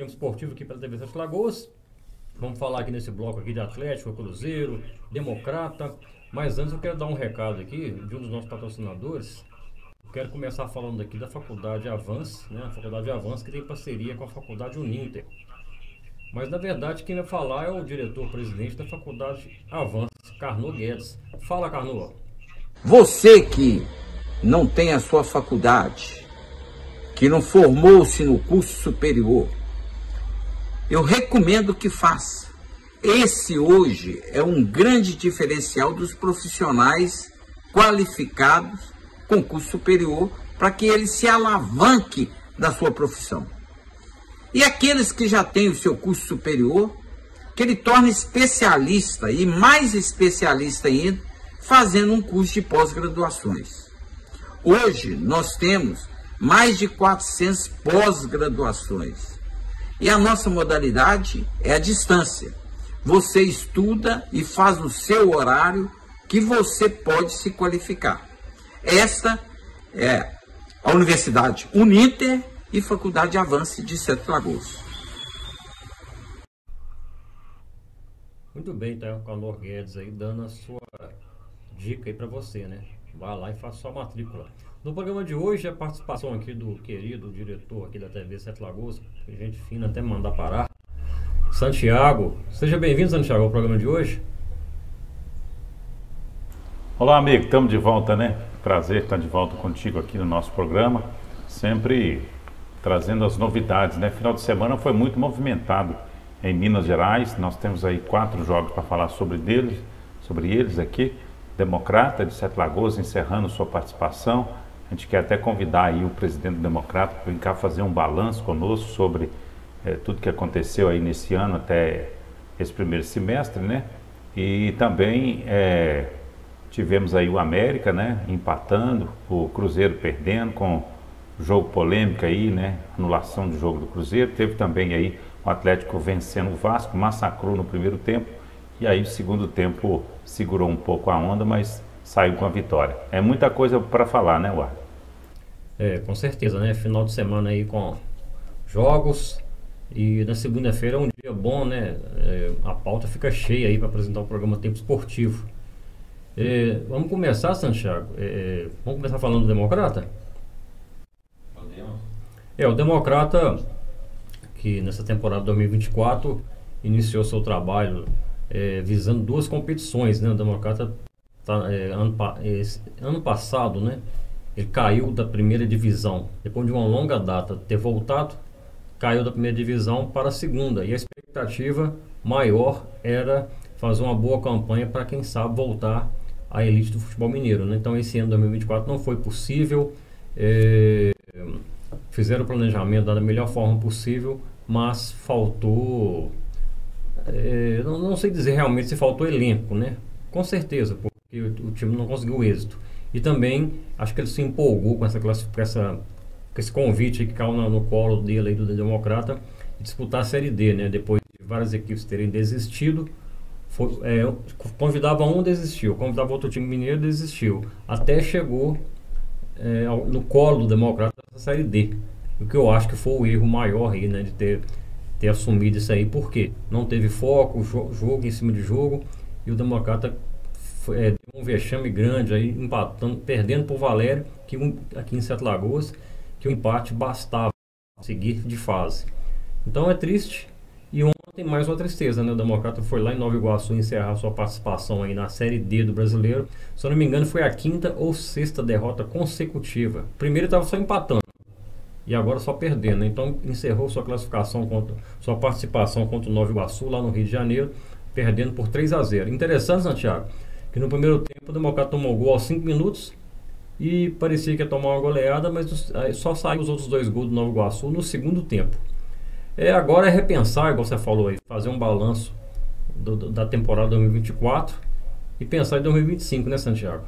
Tempo esportivo aqui pela TV Sete Lagoas. Vamos falar aqui nesse bloco aqui de Atlético, Cruzeiro, Democrata. Mas antes eu quero dar um recado aqui de um dos nossos patrocinadores. Quero começar falando aqui da Faculdade Avance, né? A Faculdade Avance que tem parceria com a Faculdade Uninter. Mas na verdade quem vai falar é o diretor-presidente da Faculdade Avance, Carnô Guedes. Fala, Carnô. Você que não tem a sua faculdade, que não formou-se no curso superior, eu recomendo que faça. Esse hoje é um grande diferencial dos profissionais qualificados com curso superior para que ele se alavanque da sua profissão. E aqueles que já têm o seu curso superior, que ele torne especialista e mais especialista ainda, fazendo um curso de pós-graduações. Hoje nós temos mais de 400 pós-graduações. E a nossa modalidade é a distância. Você estuda e faz o seu horário que você pode se qualificar. Esta é a Universidade Uninter e Faculdade Avance de Sete Lagoas. Muito bem, tá com a Nor Guedes aí dando a sua dica aí para você, né? Vá lá e faça sua matrícula. No programa de hoje, a participação aqui do querido diretor aqui da TV Sete Lagoas, gente fina até mandar parar, Santiago. Seja bem-vindo, Santiago, ao programa de hoje. Olá, amigo, estamos de volta, né? Prazer estar de volta contigo aqui no nosso programa, sempre trazendo as novidades, né? Final de semana foi muito movimentado em Minas Gerais, nós temos aí quatro jogos para falar sobre deles, sobre eles aqui. Democrata de Sete Lagoas encerrando sua participação, a gente quer até convidar aí o presidente Democrata para vir cá fazer um balanço conosco sobre é, tudo que aconteceu aí nesse ano até esse primeiro semestre, né? E também é, tivemos aí o América, né? Empatando, o Cruzeiro perdendo com jogo polêmico aí, né? Anulação do jogo do Cruzeiro. Teve também aí o Atlético vencendo o Vasco, massacrou no primeiro tempo. E aí o segundo tempo segurou um pouco a onda, mas saiu com a vitória. É muita coisa para falar, né, Ward? É, com certeza, né? Final de semana aí com jogos. E na segunda-feira é um dia bom, né? É, a pauta fica cheia aí para apresentar o programa Tempo Esportivo. É, vamos começar, Santiago. É, vamos começar falando do Democrata? Podemos. É, o Democrata, que nessa temporada 2024 iniciou seu trabalho é, visando duas competições, né? O Democrata tá, é, ano, ano passado, né? Ele caiu da primeira divisão. Depois de uma longa data ter voltado, caiu da primeira divisão para a segunda. E a expectativa maior era fazer uma boa campanha para, quem sabe, voltar à elite do futebol mineiro. Né? Então, esse ano 2024 não foi possível. É, fizeram o planejamento da melhor forma possível, mas faltou. É, não, não, sei dizer realmente se faltou elenco, né? Com certeza, porque o, o time não conseguiu êxito. E também acho que ele se empolgou com essa classificação, com esse convite que caiu no, no colo dele aí do Democrata de disputar a Série D, né? Depois de várias equipes terem desistido, foi, é, convidava um, desistiu, convidava outro time mineiro, desistiu. Até chegou é, no colo do Democrata essa Série D. O que eu acho que foi o erro maior aí, né? De ter, ter assumido isso aí, porque não teve foco, jogo em cima de jogo, e o Democrata é, um vexame grande aí, empatando, perdendo para o Valério, que um, aqui em Sete Lagoas, que o empate bastava seguir de fase. Então é triste. E ontem mais uma tristeza, né? O Democrata foi lá em Nova Iguaçu encerrar sua participação aí na Série D do Brasileiro. Se eu não me engano, foi a quinta ou sexta derrota consecutiva. Primeiro estava só empatando. E agora só perdendo. Então encerrou sua classificação contra sua participação contra o Nova Iguaçu lá no Rio de Janeiro, perdendo por 3 a 0. Interessante, Santiago que no primeiro tempo o Democrata tomou gol aos 5 minutos e parecia que ia tomar uma goleada, mas só saiu os outros dois gols do Novo Iguaçu no segundo tempo. É, agora é repensar, igual você falou aí, fazer um balanço do, do, da temporada 2024 e pensar em 2025, né, Santiago?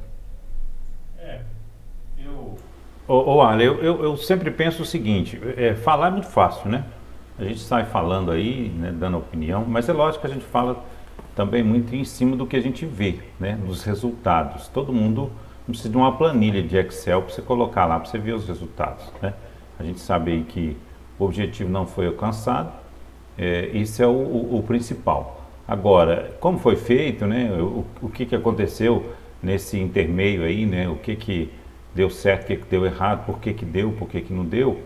É, eu. Ô, ô Ale, eu, eu, eu, sempre penso o seguinte: é, falar é muito fácil, né? A gente sai falando aí, né, dando opinião, mas é lógico que a gente fala também muito em cima do que a gente vê, né, dos resultados. Todo mundo precisa de uma planilha de Excel para você colocar lá, para você ver os resultados. Né? A gente sabe que o objetivo não foi alcançado, É, isso é o, o, o, principal. Agora, como foi feito, né, o, o que, que aconteceu nesse intermeio aí, né, o que, que deu certo, o que, que deu errado, por que, que deu, por que, que não deu,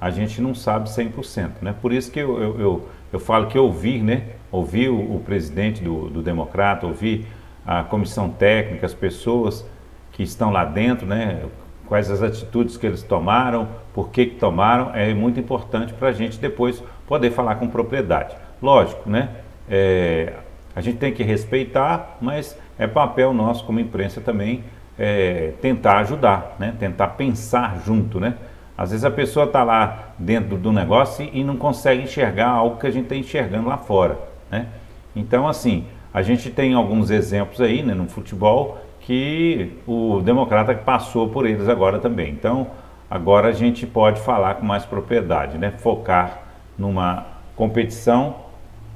a gente não sabe 100%. Né? Por isso que eu, eu, eu, eu falo que ouvir, né, ouvir o, o presidente do, do Democrata, ouvir a comissão técnica, as pessoas que estão lá dentro, né, quais as atitudes que eles tomaram, por que, que tomaram, é muito importante para a gente depois poder falar com propriedade. Lógico, né? É, a gente tem que respeitar, mas é papel nosso como imprensa também é, tentar ajudar, né? tentar pensar junto. Né? Às vezes a pessoa está lá dentro do negócio e, não consegue enxergar algo que a gente está enxergando lá fora. Né? Então, assim, a gente tem alguns exemplos aí né, no futebol que o democrata passou por eles agora também. Então, agora a gente pode falar com mais propriedade, né? focar numa competição,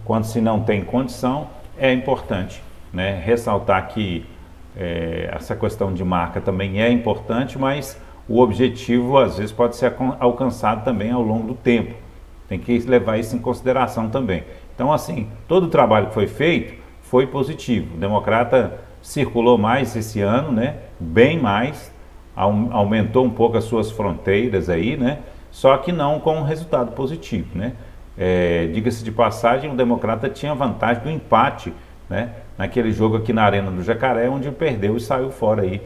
quando se não tem condição, é importante né? ressaltar que é, essa questão de marca também é importante, mas o objetivo às vezes pode ser alcançado também ao longo do tempo. Tem que levar isso em consideração também. Então, assim, todo o trabalho que foi feito foi positivo. O Democrata circulou mais esse ano, né? Bem mais, aumentou um pouco as suas fronteiras aí, né? Só que não com um resultado positivo, né? É, Diga-se de passagem, o Democrata tinha vantagem do empate, né? Naquele jogo aqui na Arena do Jacaré, onde perdeu e saiu fora aí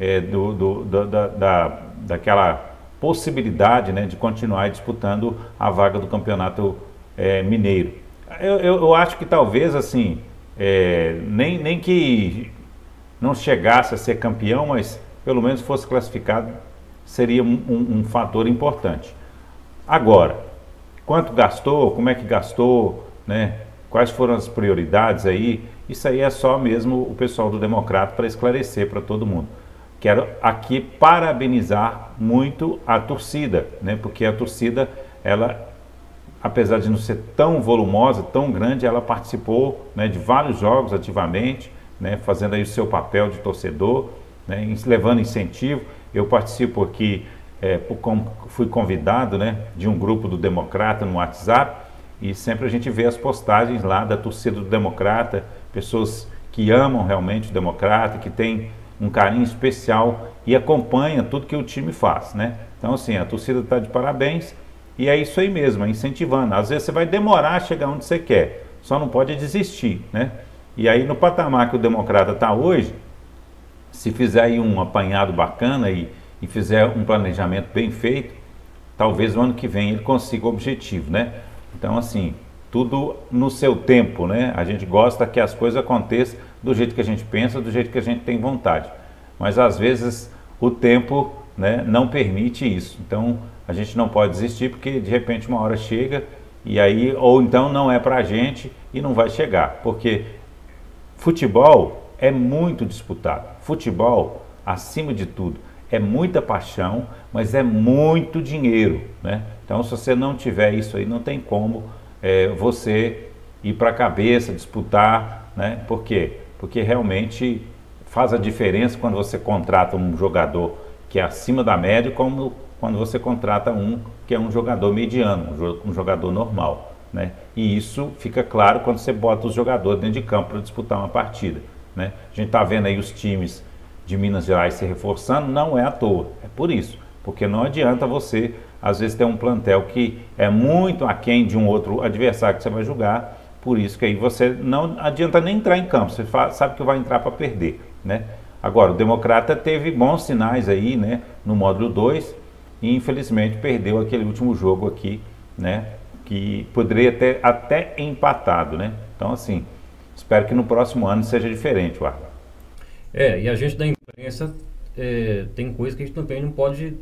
é, do, do, da, da, daquela possibilidade né, de continuar disputando a vaga do campeonato é, mineiro. Eu, eu, eu, acho que talvez assim, é, nem, nem que não chegasse a ser campeão, mas pelo menos fosse classificado, seria um, um, um fator importante. Agora, quanto gastou, como é que gastou, né? quais foram as prioridades aí, isso aí é só mesmo o pessoal do Democrata para esclarecer para todo mundo. Quero aqui parabenizar muito a torcida, né? porque a torcida, ela, apesar de não ser tão volumosa, tão grande, ela participou né, de vários jogos ativamente, né, fazendo aí o seu papel de torcedor, né, levando incentivo. Eu participo aqui, é, fui convidado né, de um grupo do Democrata no WhatsApp e sempre a gente vê as postagens lá da torcida do Democrata, pessoas que amam realmente o Democrata, que têm um carinho especial e acompanha tudo que o time faz, né? Então, assim, a torcida está de parabéns e é isso aí mesmo, é incentivando. Às vezes você vai demorar a chegar onde você quer, só não pode desistir, né? E aí, no patamar que o democrata está hoje, se fizer aí um apanhado bacana e, e fizer um planejamento bem feito, talvez o ano que vem ele consiga o objetivo, né? Então, assim, tudo no seu tempo, né? A gente gosta que as coisas aconteçam do jeito que a gente pensa, do jeito que a gente tem vontade. Mas às vezes o tempo né, não permite isso. Então a gente não pode desistir porque de repente uma hora chega e aí, ou então não é para a gente e não vai chegar. Porque futebol é muito disputado. Futebol, acima de tudo, é muita paixão, mas é muito dinheiro. Né? Então se você não tiver isso aí, não tem como é, você ir para a cabeça, disputar, né? Por quê? Porque realmente faz a diferença quando você contrata um jogador que é acima da média, como quando você contrata um que é um jogador mediano, um jogador normal. Né? E isso fica claro quando você bota os jogadores dentro de campo para disputar uma partida. Né? A gente está vendo aí os times de Minas Gerais se reforçando, não é à toa, é por isso. Porque não adianta você às vezes tem um plantel que é muito aquém de um outro adversário que você vai jogar, por isso que aí você não adianta nem entrar em campo, você sabe que vai entrar para perder, né? Agora, o Democrata teve bons sinais aí, né, no módulo 2, e infelizmente perdeu aquele último jogo aqui, né, que poderia ter até empatado, né? Então, assim, espero que no próximo ano seja diferente, Arthur. É, e a gente da imprensa é, tem coisa que a gente também não pode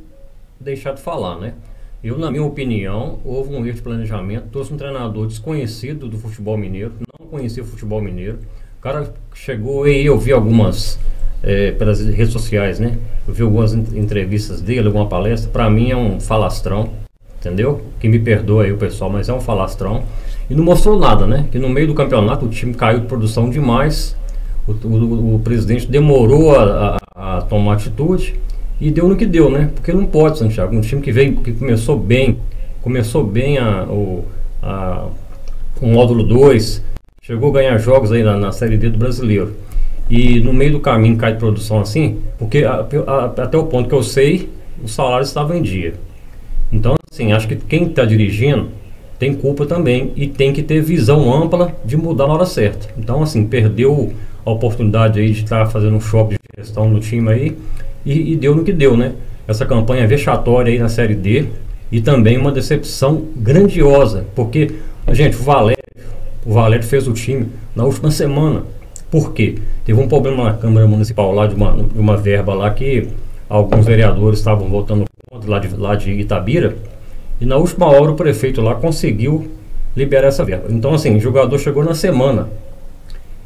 deixar de falar, né? Eu, na minha opinião, houve um erro de planejamento. Trouxe um treinador desconhecido do futebol mineiro, não conhecia o futebol mineiro. O cara chegou e eu vi algumas é, pelas redes sociais, né? Eu vi algumas entrevistas dele, alguma palestra. Para mim é um falastrão, entendeu? Que me perdoa aí o pessoal, mas é um falastrão. E não mostrou nada, né? Que no meio do campeonato o time caiu de produção demais. O, o, o presidente demorou a, a, a tomar atitude e deu no que deu, né? Porque não pode, Santiago. Um time que veio, que começou bem, começou bem a, o, a, o módulo 2, chegou a ganhar jogos aí na, na Série D do Brasileiro. E no meio do caminho cai de produção assim, porque a, a, até o ponto que eu sei, o salário estava em dia. Então, assim, acho que quem está dirigindo tem culpa também e tem que ter visão ampla de mudar na hora certa. Então, assim, perdeu a oportunidade aí de estar tá fazendo um shopping de gestão no time aí e, e, deu no que deu, né? Essa campanha vexatória aí na Série D e também uma decepção grandiosa, porque, gente, o Valério, o Valério fez o time na última semana. Por quê? Teve um problema na Câmara Municipal lá de uma, de uma verba lá que alguns vereadores estavam votando contra lá de, lá de Itabira e na última hora o prefeito lá conseguiu liberar essa verba. Então, assim, o jogador chegou na semana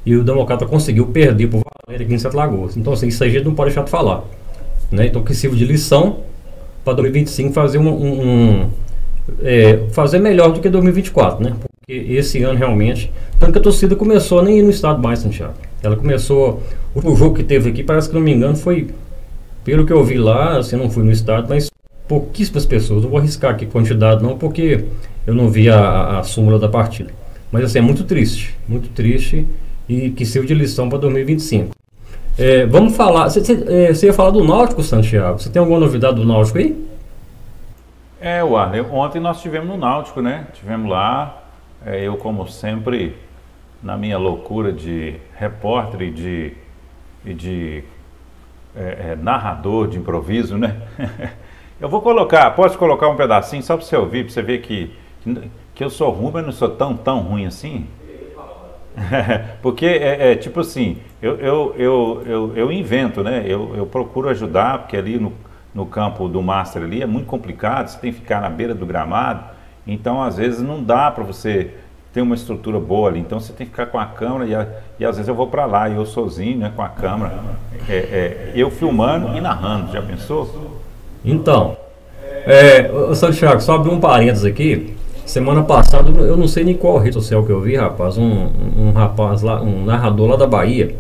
e o Democrata conseguiu perder o Valério aqui em Sete Lagoas. Então, assim, isso aí a gente não pode deixar de falar. Né? Então, que sirva de lição para 2025 fazer um, um, um é, fazer melhor do que 2024, né? Porque esse ano realmente, tanto que a torcida começou nem no estado mais, Santiago. Ela começou, o jogo que teve aqui, parece que não me engano, foi, pelo que eu vi lá, assim, não fui no estado, mas pouquíssimas pessoas. Não vou arriscar aqui quantidade não, porque eu não vi a, a súmula da partida. Mas assim, é muito triste, muito triste e que sirva de lição para 2025. É, vamos falar, você é, ia falar do Náutico, Santiago? Você tem alguma novidade do Náutico aí? É, Warner, ontem nós tivemos no Náutico, né? Tivemos lá, é, eu como sempre, na minha loucura de repórter e de, e de é, é narrador de improviso, né? Eu vou colocar, posso colocar um pedacinho só para você ouvir, para você ver que, que eu sou ruim, mas não sou tão, tão ruim assim? porque é, é, tipo assim, eu, eu, eu, eu, eu invento, né? Eu, eu procuro ajudar, porque ali no, no campo do Master ali é muito complicado, você tem que ficar na beira do gramado, então às vezes não dá para você ter uma estrutura boa ali, então você tem que ficar com a câmera e, a, e às vezes eu vou para lá, eu sozinho, né, com a câmera, é, é, eu filmando e narrando, já pensou? Então, é, Santiago, só abrir um parênteses aqui. Semana passada, eu não sei nem qual rede social que eu vi, rapaz. Um, um rapaz lá, um narrador lá da Bahia.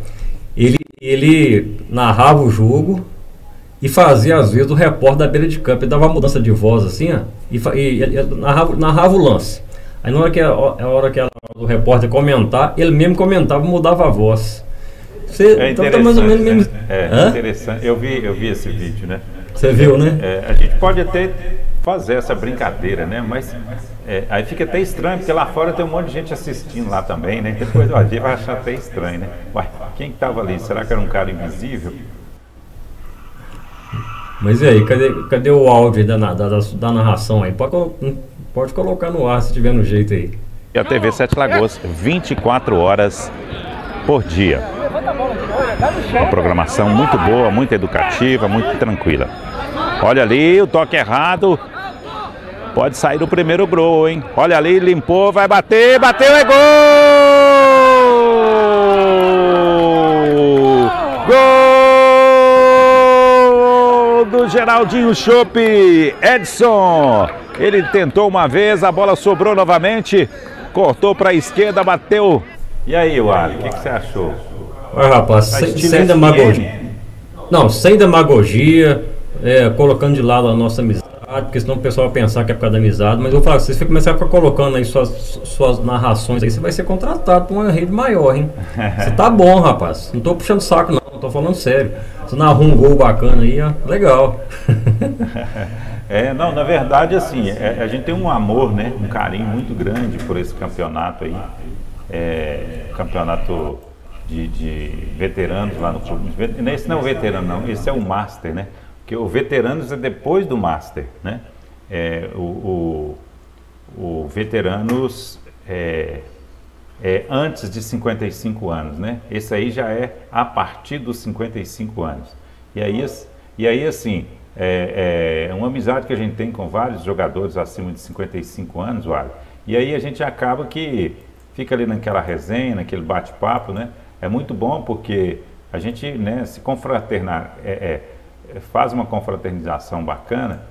Ele, ele narrava o jogo e fazia, às vezes, o repórter da beira de campo. Ele dava uma mudança de voz assim, ó, e, e, e narrava, narrava o lance. Aí na hora que a, a hora que a, o repórter comentar, ele mesmo comentava, mudava a voz. Você, é então tá mais ou menos mesmo. É, é interessante. Eu vi, eu vi esse vídeo, né? Você viu, né? É, a gente pode até fazer essa brincadeira, né? Mas é, aí fica até estranho, porque lá fora tem um monte de gente assistindo lá também, né? Depois a gente vai achar até estranho, né? Uai, quem estava ali? Será que era um cara invisível? Mas e aí, cadê, cadê o áudio da, da, da, da narração aí? Pode, pode colocar no ar se tiver no jeito aí. E a TV Sete Lagoas, 24 horas por dia. Uma programação muito boa, muito educativa, muito tranquila. Olha ali, o toque errado. Pode sair o primeiro gol, hein? Olha ali, limpou, vai bater, bateu, é gol! Gol do Geraldinho Chope, Edson. Ele tentou uma vez, a bola sobrou novamente, cortou para a esquerda, bateu. E aí, Wally, o que, que, você achou? Ah, rapaz, sem, sem demagogia. Não, sem demagogia é, colocando de lado a nossa amizade, porque senão o pessoal vai pensar que é por causa da amizade, mas eu falar, se você começar a ficar colocando aí suas, suas narrações aí, você vai ser contratado para uma rede maior, hein? Você tá bom, rapaz. Não tô puxando saco, não, tô falando sério. Você narrou um gol bacana aí, ó, legal. É, não, na verdade, assim, é, a gente tem um amor, né, um carinho muito grande por esse campeonato aí. É, campeonato de, de, veteranos lá no clube. Esse não é o veterano, não, esse é o Master, né? Porque o veteranos é depois do Master, né? É, o, o, o veteranos é, é, antes de 55 anos, né? Esse aí já é a partir dos 55 anos. E aí, e aí assim, é, é uma amizade que a gente tem com vários jogadores acima de 55 anos, vale. E aí a gente acaba que fica ali naquela resenha, naquele bate-papo, né? É muito bom porque a gente né, se confraternar, é, é faz uma confraternização bacana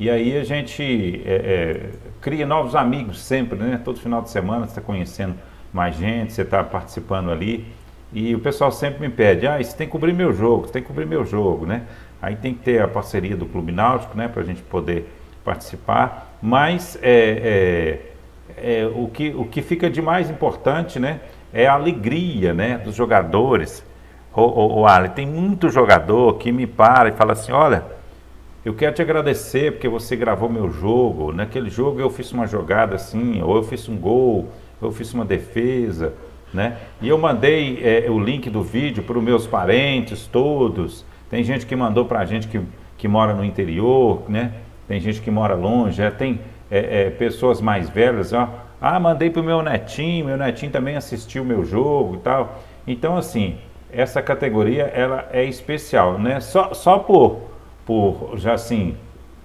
e aí a gente é, é, cria novos amigos sempre, né? Todo final de semana você está conhecendo mais gente, você está participando ali e o pessoal sempre me pede, ah, você tem que cobrir meu jogo, tem que cobrir meu jogo, né? Aí tem que ter a parceria do Clube Náutico, né? Para a gente poder participar, mas é, é, é, o, que, o que fica de mais importante, né? É a alegria, né? Dos jogadores. O, o, o Ali, tem muito jogador que me para e fala assim, olha, eu quero te agradecer porque você gravou meu jogo. Naquele jogo eu fiz uma jogada assim, ou eu fiz um gol, ou eu fiz uma defesa, né? E eu mandei é, o link do vídeo para os meus parentes todos. Tem gente que mandou para a gente que, que mora no interior, né? Tem gente que mora longe, é, tem é, é, pessoas mais velhas, ó. Ah, mandei para o meu netinho, meu netinho também assistiu o meu jogo e tal. Então, assim, essa categoria ela é especial, né? Só, só por por já assim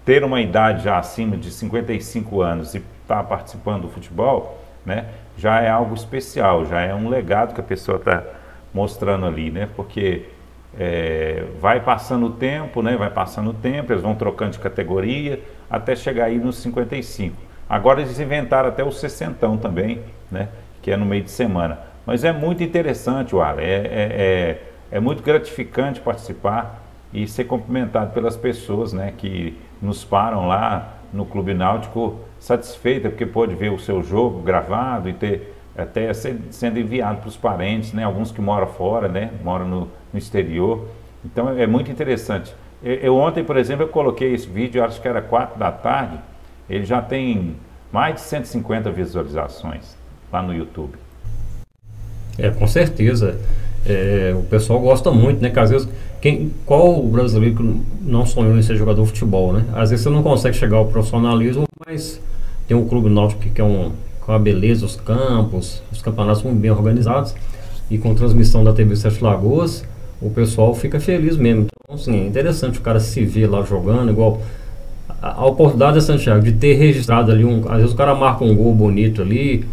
ter uma idade já acima de 55 anos e estar tá participando do futebol, né, já é algo especial, já é um legado que a pessoa está mostrando ali, né, porque é, vai passando o tempo, né, vai passando o tempo, eles vão trocando de categoria até chegar aí nos 55. Agora eles inventaram até o 60 também, né, que é no meio de semana. Mas é muito interessante, o é, é, é, é muito gratificante participar e ser cumprimentado pelas pessoas né, que nos param lá no Clube Náutico satisfeita porque pode ver o seu jogo gravado e ter até sendo enviado para os parentes, né, alguns que moram fora, né, moram no, no exterior. Então é muito interessante. Eu, eu, ontem, por exemplo, eu coloquei esse vídeo, acho que era 4 da tarde, ele já tem mais de 150 visualizações lá no YouTube. É, com certeza. É, o pessoal gosta muito, né? Que às vezes, quem, qual brasileiro que não sonhou em ser jogador de futebol, né? Às vezes você não consegue chegar ao profissionalismo, mas tem um clube náutico que é um, com a beleza, os campos, os campeonatos muito bem organizados e com transmissão da TV Sete Lagoas, o pessoal fica feliz mesmo. Então, assim, é interessante o cara se ver lá jogando, igual a, a oportunidade é Santiago de ter registrado ali um, às vezes o cara marca um gol bonito ali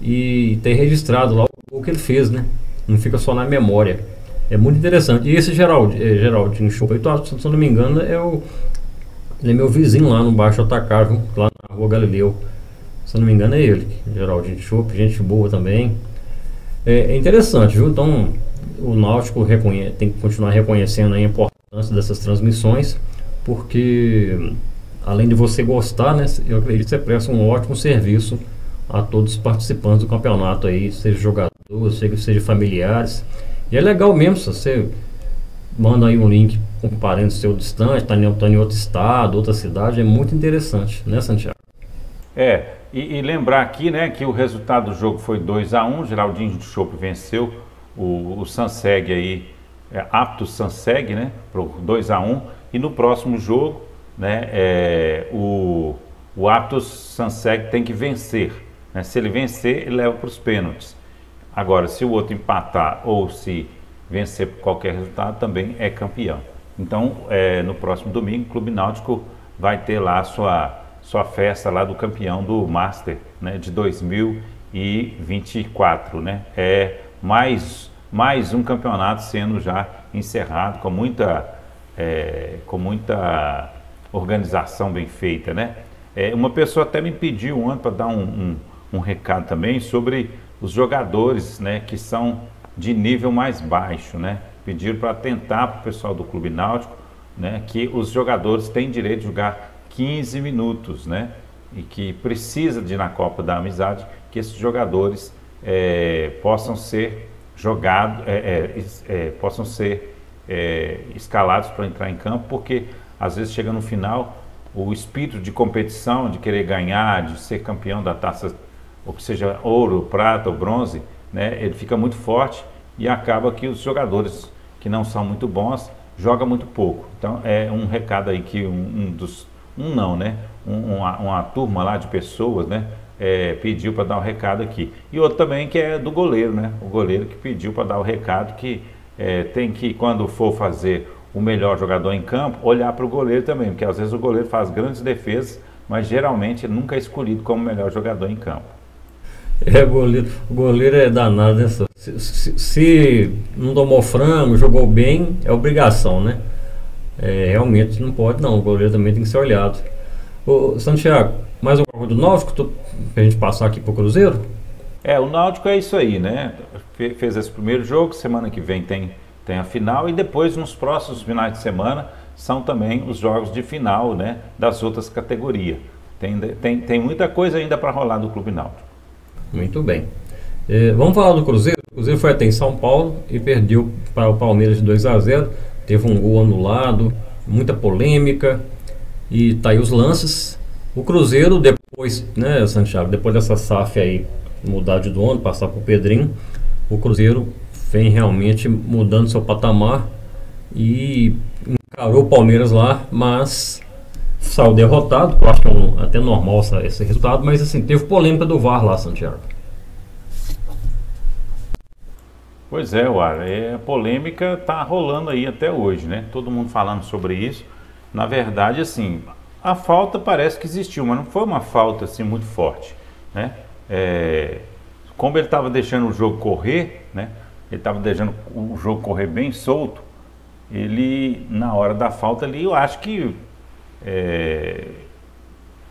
e ter registrado lá o que ele fez, né? não fica só na memória. É muito interessante. E esse Gerald, é, Geraldinho Chopeito, se eu não me engano, é o. Ele é meu vizinho lá no Baixo Atacado, lá na rua Galileu. Se eu não me engano, é ele. Geraldinho Chope, gente boa também. É, é, interessante, viu? Então, o Náutico tem que continuar reconhecendo a importância dessas transmissões, porque além de você gostar, né, eu acredito que você presta um ótimo serviço a todos os participantes do campeonato aí, seja jogador, seja, seja familiares. E é legal mesmo, se você manda aí um link com um parente seu distante, está em, tá em outro estado, outra cidade, é muito interessante, né, Santiago? É, e, e lembrar aqui, né, que o resultado do jogo foi 2 a 1 um, Geraldinho de Chopp venceu o, o Sanseg aí, é, apto Sanseg, né, por 2 a 1 um, e no próximo jogo, né, é, o, o Aptos Sanseg tem que vencer né? Se ele vencer, ele leva para os pênaltis. Agora, se o outro empatar ou se vencer por qualquer resultado, também é campeão. Então, é, no próximo domingo, o Clube Náutico vai ter lá sua, sua festa lá do campeão do Master né, de 2024. Né? É mais, mais um campeonato sendo já encerrado com muita, é, com muita organização bem feita. Né? É, uma pessoa até me pediu ontem para dar um, um um recado também sobre os jogadores né, que são de nível mais baixo. Né? Pediram para atentar para o pessoal do Clube Náutico né, que os jogadores têm direito de jogar 15 minutos né? e que precisa de, na Copa da Amizade, que esses jogadores é, possam ser jogados, é, é, é, possam ser escalados para entrar em campo, porque às vezes chega no final o espírito de competição, de querer ganhar, de ser campeão da taça ou que seja ouro, prata ou bronze, né, ele fica muito forte e acaba que os jogadores que não são muito bons jogam muito pouco. Então é um recado aí que um, um dos, um não, né, um, uma, uma, turma lá de pessoas, né, é, pediu para dar um recado aqui. E outro também que é do goleiro, né, o goleiro que pediu para dar o recado que é, tem que quando for fazer o melhor jogador em campo, olhar para o goleiro também, porque às vezes o goleiro faz grandes defesas, mas geralmente nunca é escolhido como melhor jogador em campo. É, goleiro, o goleiro é danado, né? Se, se, se, não tomou frango, jogou bem, é obrigação, né? É, realmente não pode não, o goleiro também tem que ser olhado. Ô, Santiago, mais um jogo do Náutico para a gente passar aqui para o Cruzeiro? É, o Náutico é isso aí, né? Fez esse primeiro jogo, semana que vem tem, tem a final e depois nos próximos finais de semana são também os jogos de final, né? Das outras categorias. Tem, tem, tem muita coisa ainda para rolar do Clube Náutico. Muito bem. É, vamos falar do Cruzeiro. O Cruzeiro foi até em São Paulo e perdeu para o Palmeiras de 2 a 0. Teve um gol anulado, muita polêmica e tá aí os lances. O Cruzeiro depois, né, Santiago, depois dessa SAF aí mudar de dono, passar para o Pedrinho, o Cruzeiro vem realmente mudando seu patamar e encarou o Palmeiras lá, mas saiu derrotado. Eu acho que é um, até normal esse resultado, mas assim, teve polêmica do VAR lá, Santiago. Pois é, War, é, a polêmica está rolando aí até hoje, né? Todo mundo falando sobre isso. Na verdade, assim, a falta parece que existiu, mas não foi uma falta assim muito forte, né? É, como ele estava deixando o jogo correr, né? Ele estava deixando o jogo correr bem solto. Ele, na hora da falta ali, eu acho que é,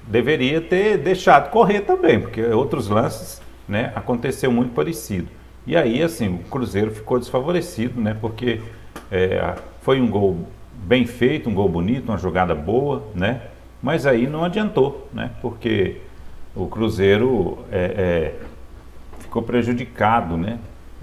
deveria ter deixado correr também, porque outros lances, né? Aconteceu muito parecido. E aí, assim, o Cruzeiro ficou desfavorecido, né? Porque é, foi um gol bem feito, um gol bonito, uma jogada boa, né? Mas aí não adiantou, né? Porque o Cruzeiro é, é, ficou prejudicado, né?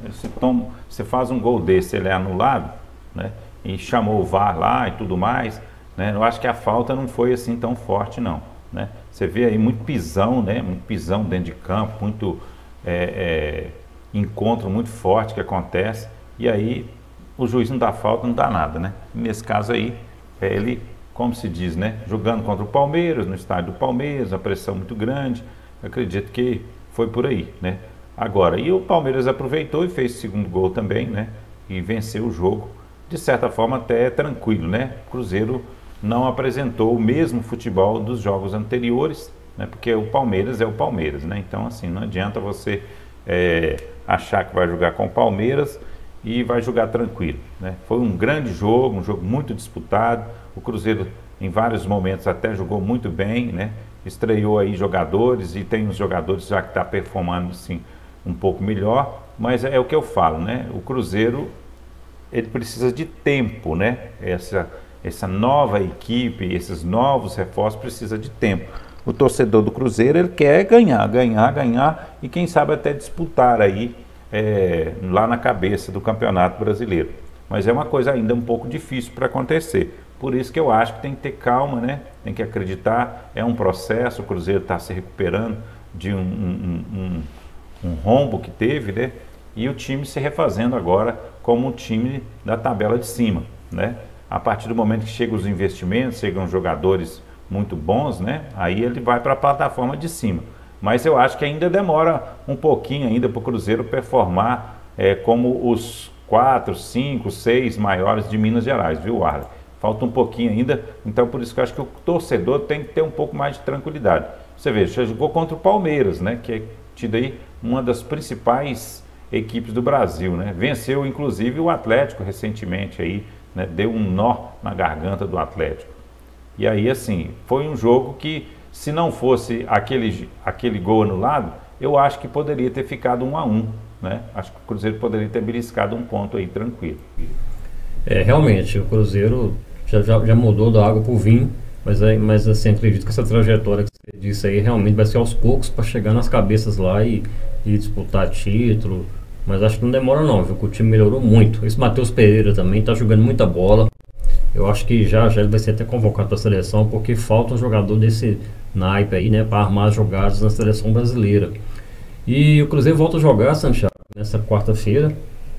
Você, toma, você faz um gol desse, ele é anulado, né? E chamou o VAR lá e tudo mais, né? Eu acho que a falta não foi assim tão forte, não, né? Você vê aí muito pisão, né? Muito pisão dentro de campo, muito... É, é encontro muito forte que acontece e aí o juiz não dá falta, não dá nada, né? Nesse caso aí, é ele, como se diz, né? Jogando contra o Palmeiras, no estádio do Palmeiras, a pressão muito grande, acredito que foi por aí, né? Agora, e o Palmeiras aproveitou e fez o segundo gol também, né? E venceu o jogo, de certa forma até tranquilo, né? Cruzeiro não apresentou o mesmo futebol dos jogos anteriores, né? Porque o Palmeiras é o Palmeiras, né? Então, assim, não adianta você é, achar que vai jogar com o Palmeiras e vai jogar tranquilo. Né? Foi um grande jogo, um jogo muito disputado. O Cruzeiro, em vários momentos, até jogou muito bem, né? estreou aí jogadores e tem uns jogadores já que está performando assim, um pouco melhor. Mas é, é, o que eu falo, né? O Cruzeiro ele precisa de tempo, né? Essa, essa nova equipe, esses novos reforços precisa de tempo o torcedor do Cruzeiro ele quer ganhar, ganhar, ganhar e quem sabe até disputar aí é, lá na cabeça do Campeonato Brasileiro. Mas é uma coisa ainda um pouco difícil para acontecer. Por isso que eu acho que tem que ter calma, né? Tem que acreditar. É um processo. O Cruzeiro está se recuperando de um, um, um, um rombo que teve, né? E o time se refazendo agora como um time da tabela de cima, né? A partir do momento que chegam os investimentos, chegam jogadores muito bons, né? Aí ele vai para a plataforma de cima. Mas eu acho que ainda demora um pouquinho ainda para o Cruzeiro performar é, como os quatro, cinco, seis maiores de Minas Gerais, viu, Arley? Falta um pouquinho ainda, então por isso que eu acho que o torcedor tem que ter um pouco mais de tranquilidade. Você vê, já jogou contra o Palmeiras, né? Que é tido aí uma das principais equipes do Brasil, né? Venceu inclusive o Atlético recentemente aí, né? Deu um nó na garganta do Atlético. E aí, assim, foi um jogo que, se não fosse aquele, aquele gol anulado, eu acho que poderia ter ficado um a um. Né? Acho que o Cruzeiro poderia ter beliscado um ponto aí tranquilo. É, realmente, o Cruzeiro já, já, já mudou da água para o vinho, mas, é, mas assim, acredito que essa trajetória que você disse aí realmente vai ser aos poucos para chegar nas cabeças lá e, e disputar título. Mas acho que não demora não, viu? Que o time melhorou muito. Esse Matheus Pereira também está jogando muita bola. Eu acho que já já ele vai ser até convocado para a seleção, porque falta um jogador desse naipe aí, né, para armar as jogadas na seleção brasileira. E o Cruzeiro volta a jogar, Santiago, nessa quarta-feira.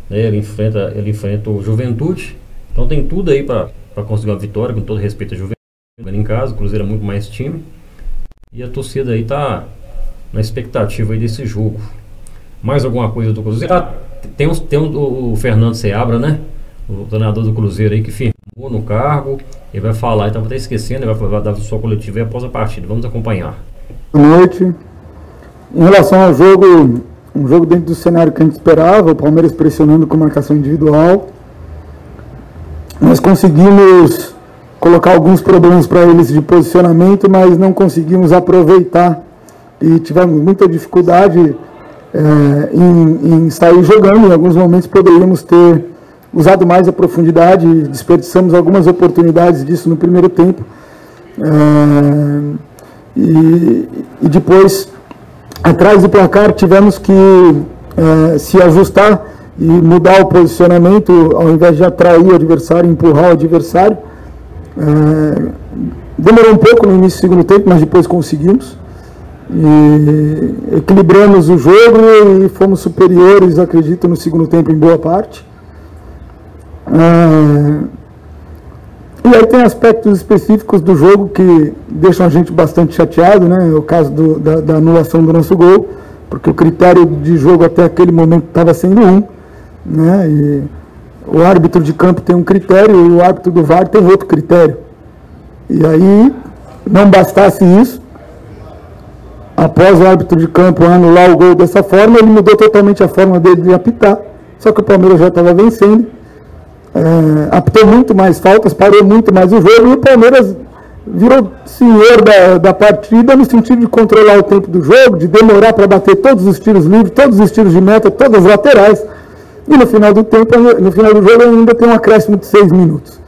Né, ele, enfrenta, ele enfrenta o Juventude. Então tem tudo aí para conseguir uma vitória, com todo respeito à Juventude. Em casa, o Cruzeiro é muito mais time. E a torcida aí tá na expectativa aí desse jogo. Mais alguma coisa do Cruzeiro? Ah, tem, uns, tem o, o Fernando Seabra, né? O treinador do Cruzeiro aí que firma no cargo, ele vai falar, então vou estar esquecendo, ele vai, dar sua coletiva após a partida. Vamos acompanhar. Boa noite. Em relação ao jogo, um jogo dentro do cenário que a gente esperava, o Palmeiras pressionando com marcação individual. Nós conseguimos colocar alguns problemas para eles de posicionamento, mas não conseguimos aproveitar e tivemos muita dificuldade é, em, em sair jogando. Em alguns momentos poderíamos ter usado mais a profundidade, desperdiçamos algumas oportunidades disso no primeiro tempo. É, e, e depois, atrás do placar, tivemos que é, se ajustar e mudar o posicionamento, ao invés de atrair o adversário, empurrar o adversário. É, demorou um pouco no início do segundo tempo, mas depois conseguimos. E equilibramos o jogo e fomos superiores, acredito, no segundo tempo em boa parte. É, e aí tem aspectos específicos do jogo que deixam a gente bastante chateado, né? O caso do, da, da, anulação do nosso gol, porque o critério de jogo até aquele momento estava sendo um, né? E o árbitro de campo tem um critério e o árbitro do VAR tem outro critério. E aí, não bastasse isso, após o árbitro de campo anular o gol dessa forma, ele mudou totalmente a forma dele de apitar, só que o Palmeiras já estava vencendo é, apitou muito mais faltas, parou muito mais o jogo e o Palmeiras virou senhor da, da partida no sentido de controlar o tempo do jogo, de demorar para bater todos os tiros livres, todos os tiros de meta, todas as laterais. E no final do tempo, no final do jogo ainda tem um acréscimo de seis minutos.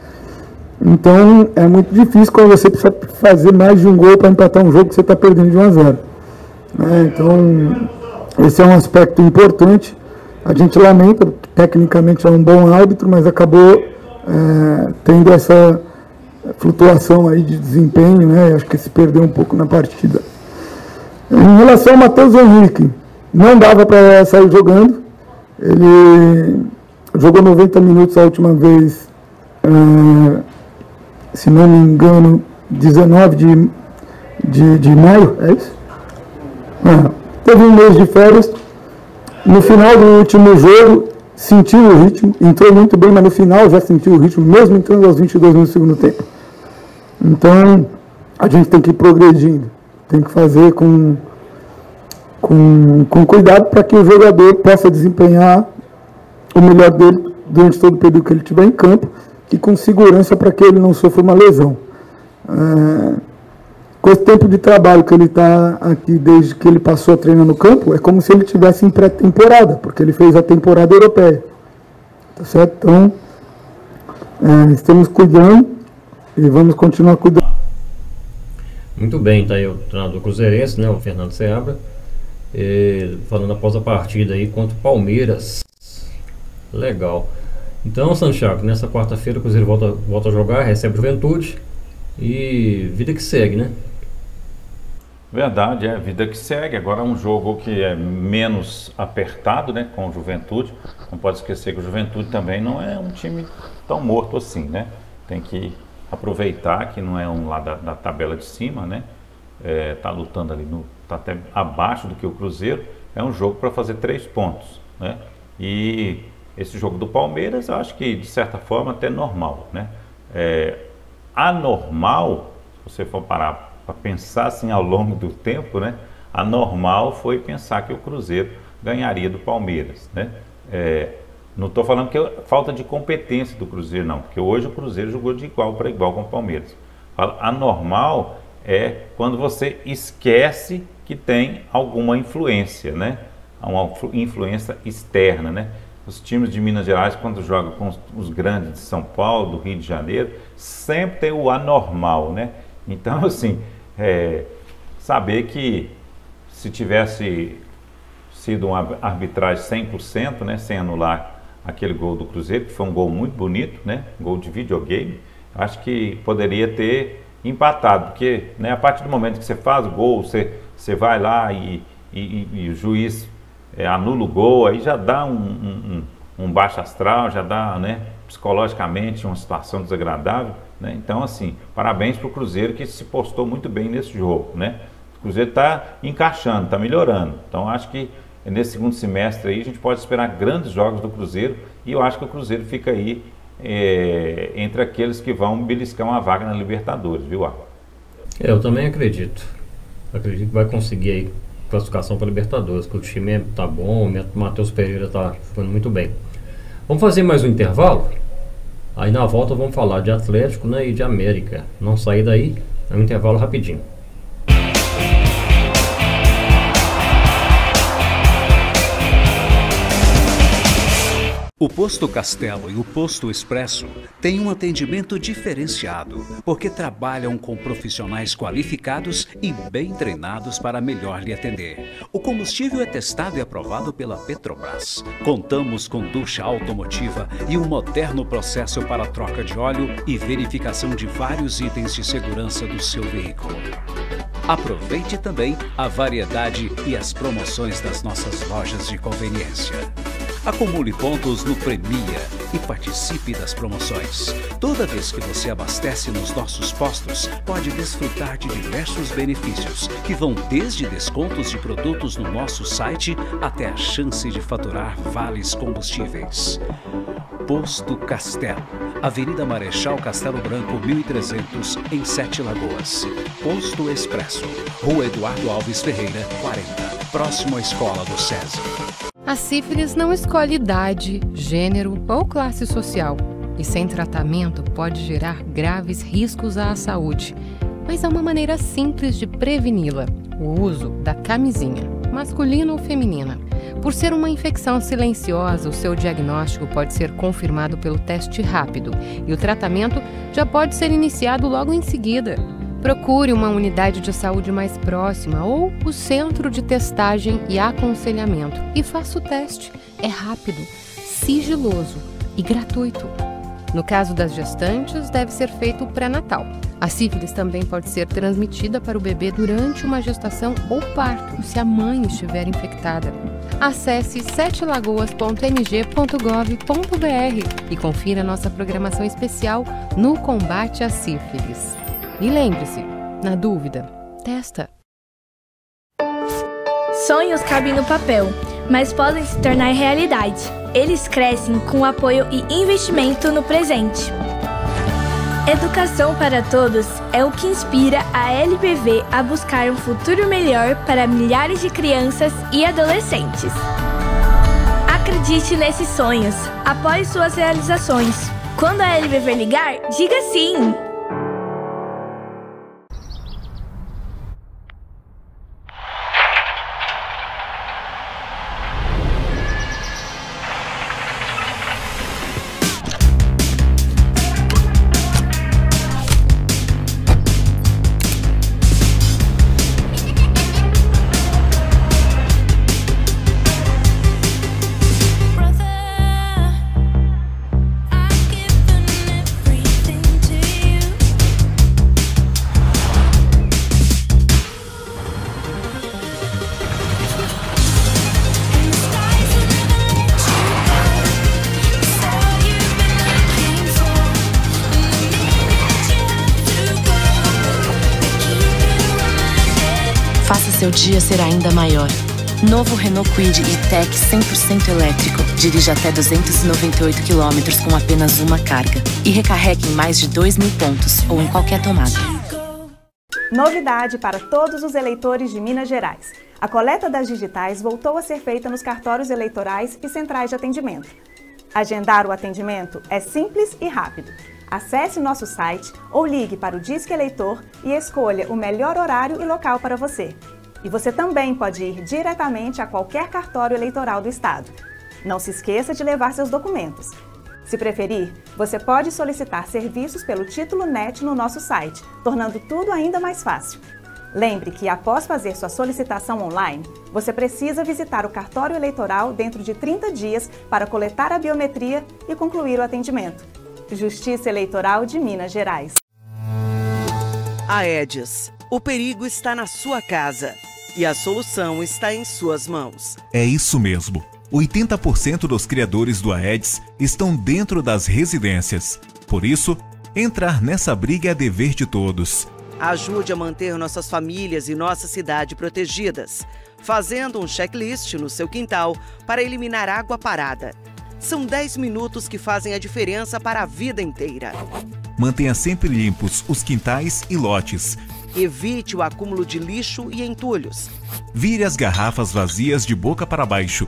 Então é muito difícil quando você precisa fazer mais de um gol para empatar um jogo que você está perdendo de 1 a 0. É, então esse é um aspecto importante. A gente lamenta, tecnicamente é um bom árbitro, mas acabou é, tendo essa flutuação aí de desempenho, né? Acho que se perdeu um pouco na partida. Em relação ao Matheus Henrique, não dava para sair jogando. Ele jogou 90 minutos a última vez, é, se não me engano, 19 de, de, de maio, é isso? É, teve um mês de férias no final do último jogo, sentiu o ritmo, entrou muito bem, mas no final já sentiu o ritmo, mesmo entrando aos 22 no segundo tempo. Então, a gente tem que ir progredindo, tem que fazer com, com, com cuidado para que o jogador possa desempenhar o melhor dele durante todo o período que ele estiver em campo e com segurança para que ele não sofra uma lesão. É, com esse tempo de trabalho que ele está aqui desde que ele passou a treinar no campo, é como se ele tivesse em pré-temporada, porque ele fez a temporada europeia. Tá certo? Então, é, estamos cuidando e vamos continuar cuidando. Muito bem, tá aí o treinador cruzeirense, né, o Fernando Seabra, falando após a partida aí contra o Palmeiras. Legal. Então, Santiago, nessa quarta-feira o Cruzeiro volta, volta a jogar, recebe Juventude e vida que segue, né? Verdade, é vida que segue. Agora é um jogo que é menos apertado, né, com o Juventude. Não pode esquecer que o Juventude também não é um time tão morto assim, né? Tem que aproveitar que não é um lá da, da tabela de cima, né? É, tá lutando ali no, tá até abaixo do que o Cruzeiro. É um jogo para fazer três pontos, né? E esse jogo do Palmeiras, eu acho que de certa forma até normal, né? É, anormal, se você for parar para pensar assim ao longo do tempo, né? A normal foi pensar que o Cruzeiro ganharia do Palmeiras, né? É, não estou falando que é falta de competência do Cruzeiro, não, porque hoje o Cruzeiro jogou de igual para igual com o Palmeiras. A normal é quando você esquece que tem alguma influência, né? Uma influência externa, né? Os times de Minas Gerais, quando jogam com os grandes de São Paulo, do Rio de Janeiro, sempre tem o anormal, né? Então, assim, é, saber que se tivesse sido uma arbitragem 100%, né, sem anular aquele gol do Cruzeiro, que foi um gol muito bonito, né, gol de videogame, acho que poderia ter empatado, porque né, a partir do momento que você faz o gol, você, você vai lá e, e, e o juiz é, anula o gol, aí já dá um, um, um baixo astral, já dá né, psicologicamente uma situação desagradável. Né? Então, assim, parabéns para o Cruzeiro que se postou muito bem nesse jogo. Né? O Cruzeiro está encaixando, está melhorando. Então, acho que nesse segundo semestre aí a gente pode esperar grandes jogos do Cruzeiro e eu acho que o Cruzeiro fica aí é, entre aqueles que vão beliscar uma vaga na Libertadores, viu, Arco? Eu também acredito. Acredito que vai conseguir aí classificação para Libertadores, que o time está bom, o Matheus Pereira está ficando muito bem. Vamos fazer mais um intervalo? Aí na volta vamos falar de Atlético né, e de América. Não sair daí, é um intervalo rapidinho. O Posto Castelo e o Posto Expresso têm um atendimento diferenciado, porque trabalham com profissionais qualificados e bem treinados para melhor lhe atender. O combustível é testado e aprovado pela Petrobras. Contamos com ducha automotiva e um moderno processo para troca de óleo e verificação de vários itens de segurança do seu veículo. Aproveite também a variedade e as promoções das nossas lojas de conveniência. Acumule pontos no Premia e participe das promoções. Toda vez que você abastece nos nossos postos, pode desfrutar de diversos benefícios, que vão desde descontos de produtos no nosso site até a chance de faturar vales combustíveis. Posto Castelo, Avenida Marechal Castelo Branco 1300, em Sete Lagoas. Posto Expresso, Rua Eduardo Alves Ferreira, 40, próximo à Escola do César. A sífilis não escolhe idade, gênero ou classe social e, sem tratamento, pode gerar graves riscos à saúde. Mas há uma maneira simples de preveni-la: o uso da camisinha, masculina ou feminina. Por ser uma infecção silenciosa, o seu diagnóstico pode ser confirmado pelo teste rápido e o tratamento já pode ser iniciado logo em seguida. Procure uma unidade de saúde mais próxima ou o centro de testagem e aconselhamento e faça o teste. É rápido, sigiloso e gratuito. No caso das gestantes, deve ser feito o pré-natal. A sífilis também pode ser transmitida para o bebê durante uma gestação ou parto, se a mãe estiver infectada. Acesse setelagoas.mg.gov.br e confira nossa programação especial no combate à sífilis. E lembre-se, na dúvida, testa. Sonhos cabem no papel, mas podem se tornar realidade. Eles crescem com apoio e investimento no presente. Educação para Todos é o que inspira a LBV a buscar um futuro melhor para milhares de crianças e adolescentes. Acredite nesses sonhos, apoie suas realizações. Quando a LBV ligar, diga sim! Seu dia será ainda maior. Novo Renault Kwid E-Tech 100% elétrico. Dirige até 298 km com apenas uma carga. E recarregue em mais de 2 mil pontos ou em qualquer tomada. Novidade para todos os eleitores de Minas Gerais. A coleta das digitais voltou a ser feita nos cartórios eleitorais e centrais de atendimento. Agendar o atendimento é simples e rápido. Acesse nosso site ou ligue para o Disque Eleitor e escolha o melhor horário e local para você. E você também pode ir diretamente a qualquer cartório eleitoral do Estado. Não se esqueça de levar seus documentos. Se preferir, você pode solicitar serviços pelo título NET no nosso site, tornando tudo ainda mais fácil. Lembre que, após fazer sua solicitação online, você precisa visitar o cartório eleitoral dentro de 30 dias para coletar a biometria e concluir o atendimento. Justiça Eleitoral de Minas Gerais. Aedes. O perigo está na sua casa e a solução está em suas mãos. É isso mesmo. 80% dos criadores do Aedes estão dentro das residências. Por isso, entrar nessa briga é dever de todos. Ajude a manter nossas famílias e nossa cidade protegidas, fazendo um checklist no seu quintal para eliminar água parada. São 10 minutos que fazem a diferença para a vida inteira. Mantenha sempre limpos os quintais e lotes Evite o acúmulo de lixo e entulhos. Vire as garrafas vazias de boca para baixo.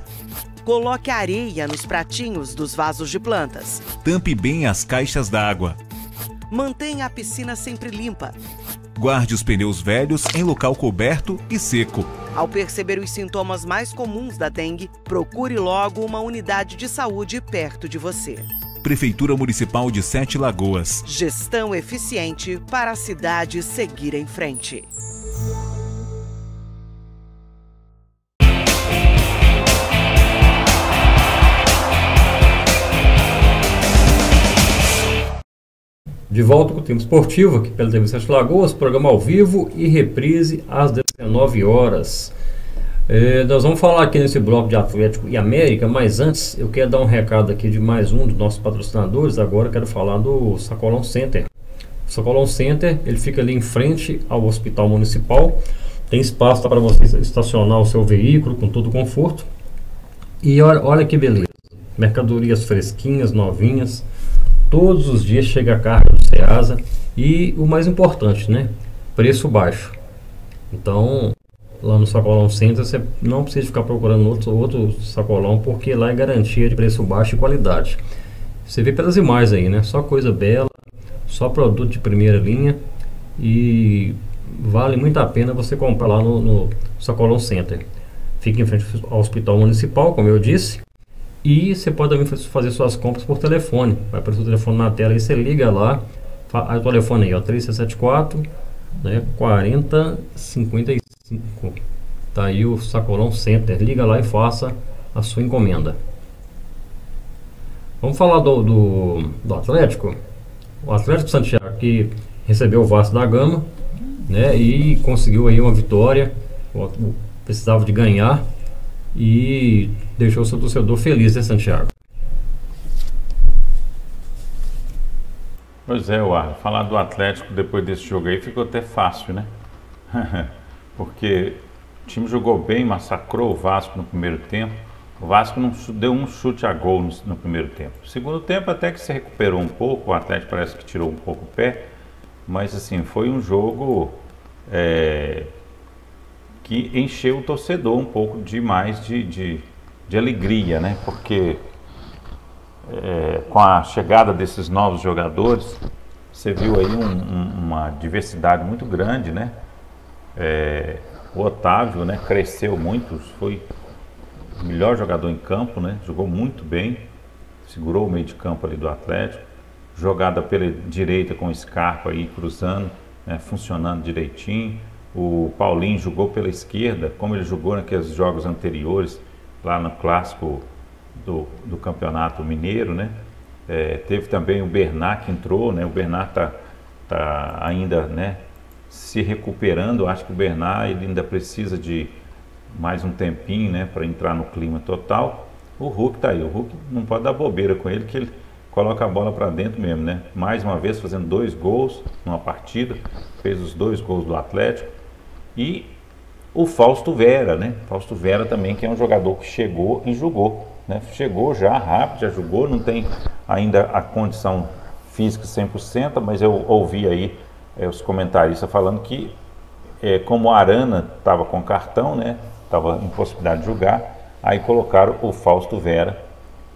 Coloque areia nos pratinhos dos vasos de plantas. Tampe bem as caixas d'água. Mantenha a piscina sempre limpa. Guarde os pneus velhos em local coberto e seco. Ao perceber os sintomas mais comuns da dengue, procure logo uma unidade de saúde perto de você. Prefeitura Municipal de Sete Lagoas. Gestão eficiente para a cidade seguir em frente. De volta com o tempo esportivo aqui pela TV Sete Lagoas, programa ao vivo e reprise às 19 horas. É, nós vamos falar aqui nesse bloco de Atlético e América, mas antes eu quero dar um recado aqui de mais um dos nossos patrocinadores. Agora quero falar do Sacolão Center. O Sacolão Center ele fica ali em frente ao Hospital Municipal. Tem espaço para você estacionar o seu veículo com todo conforto. E olha, olha que beleza! Mercadorias fresquinhas, novinhas. Todos os dias chega a carga do Ceasa e o mais importante, né? Preço baixo. Então, lá no Sacolão Center, você não precisa ficar procurando outro, outro sacolão, porque lá é garantia de preço baixo e qualidade. Você vê pelas imagens aí, né? Só coisa bela, só produto de primeira linha e vale muito a pena você comprar lá no, no Sacolão Center. Fica em frente ao Hospital Municipal, como eu disse. E você pode também fazer suas compras por telefone. Vai aparecer o telefone na tela aí, você liga lá. Aí o telefone aí, ó, 3674 né, 4055. Tá aí o Sacolão Center. Liga lá e faça a sua encomenda. Vamos falar do, do, do Atlético. O Atlético Santiago que recebeu o Vasco da Gama, né, e conseguiu aí uma vitória. Precisava de ganhar e deixou seu torcedor feliz, né, Santiago? Pois é, Uar, falar do Atlético depois desse jogo aí ficou até fácil, né? Porque o time jogou bem, massacrou o Vasco no primeiro tempo. O Vasco não deu um chute a gol no, no primeiro tempo. No segundo tempo até que se recuperou um pouco, o Atlético parece que tirou um pouco o pé, mas assim, foi um jogo é, que encheu o torcedor um pouco demais de, de, de alegria, né? Porque é, com a chegada desses novos jogadores, você viu aí um, um, uma diversidade muito grande, né? É, o Otávio, né, cresceu muito, foi o melhor jogador em campo, né? Jogou muito bem, segurou o meio de campo ali do Atlético. Jogada pela direita com o Scarpa aí cruzando, né, funcionando direitinho. O Paulinho jogou pela esquerda, como ele jogou naqueles jogos anteriores, lá no clássico do, do Campeonato Mineiro, né? É, teve também o Bernard que entrou, né? O Bernard está tá ainda, né? Se recuperando. Acho que o Bernard ele ainda precisa de mais um tempinho, né? Para entrar no clima total. O Hulk tá aí. O Hulk não pode dar bobeira com ele, que ele coloca a bola para dentro mesmo, né? Mais uma vez fazendo dois gols numa partida, fez os dois gols do Atlético e o Fausto Vera, né? Fausto Vera também que é um jogador que chegou e jogou. Né? Chegou já rápido, já jogou, não tem ainda a condição física 100%, mas eu ouvi aí é, os comentaristas falando que, é, como a Arana estava com cartão, né, estava em possibilidade de jogar, aí colocaram o Fausto Vera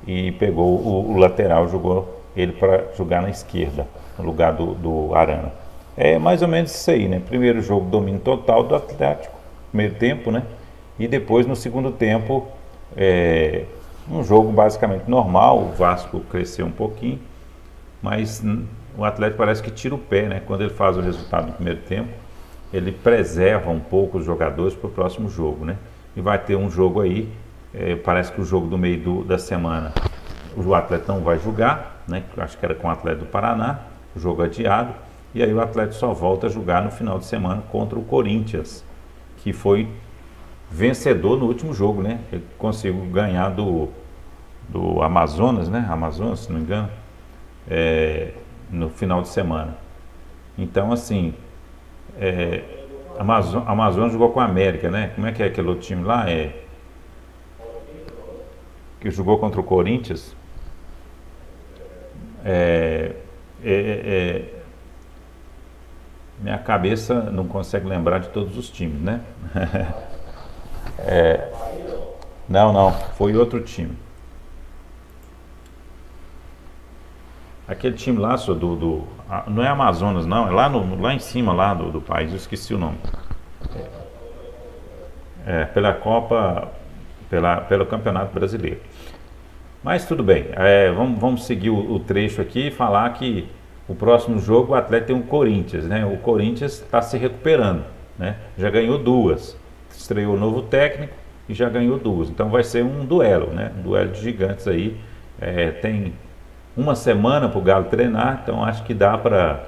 e pegou o, o lateral, jogou ele para jogar na esquerda, no lugar do, do Arana. É mais ou menos isso aí, né? Primeiro jogo, domínio total do Atlético, primeiro tempo, né? E depois, no segundo tempo, é, um jogo basicamente normal, o Vasco cresceu um pouquinho, mas o Atlético parece que tira o pé, né? Quando ele faz o resultado no primeiro tempo, ele preserva um pouco os jogadores para o próximo jogo, né? E vai ter um jogo aí, é, parece que o jogo do meio do, da semana o Atlético não vai jogar, né? Acho que era com o Atlético do Paraná, jogo adiado, e aí o Atlético só volta a jogar no final de semana contra o Corinthians, que foi vencedor no último jogo, né? Ele conseguiu ganhar do, do Amazonas, né? Amazonas, se não me engano, é, no final de semana. Então, assim, é, Amazon, Amazonas jogou com a América, né? Como é que é aquele outro time lá? É, que jogou contra o Corinthians. É, é, é, minha cabeça não consegue lembrar de todos os times, né? É, não, não, foi outro time. Aquele time lá do, do não é Amazonas não, é lá, no, lá em cima lá do, do país, eu esqueci o nome. É, pela Copa, pela, pelo Campeonato Brasileiro. Mas tudo bem, é, vamos, vamos seguir o, o, trecho aqui e falar que o próximo jogo o Atlético tem um Corinthians, né? O Corinthians está se recuperando, né? Já ganhou duas, estreou novo técnico e já ganhou duas. Então vai ser um duelo, né? Um duelo de gigantes aí. É, tem uma semana para o Galo treinar, então acho que dá para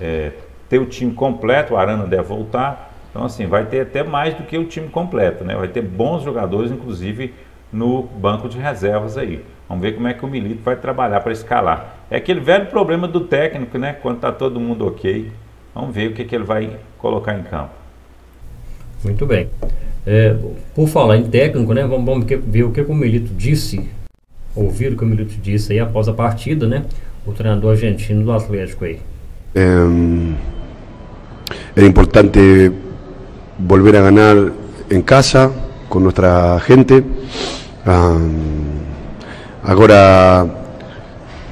é, ter o time completo. O Arana deve voltar. Então assim vai ter até mais do que o time completo, né? Vai ter bons jogadores, inclusive no banco de reservas aí. Vamos ver como é que o Milito vai trabalhar para escalar. É aquele velho problema do técnico, né? Quando está todo mundo ok, vamos ver o que, que ele vai colocar em campo. Muito bem. É, por falar em técnico, né? Vamos, vamos ver o que, que o Milito disse, ouvir o que o Milito disse aí após a partida, né? O treinador argentino do Atlético aí. É, importante volver a ganar em casa com nossa gente. Um, Ahora,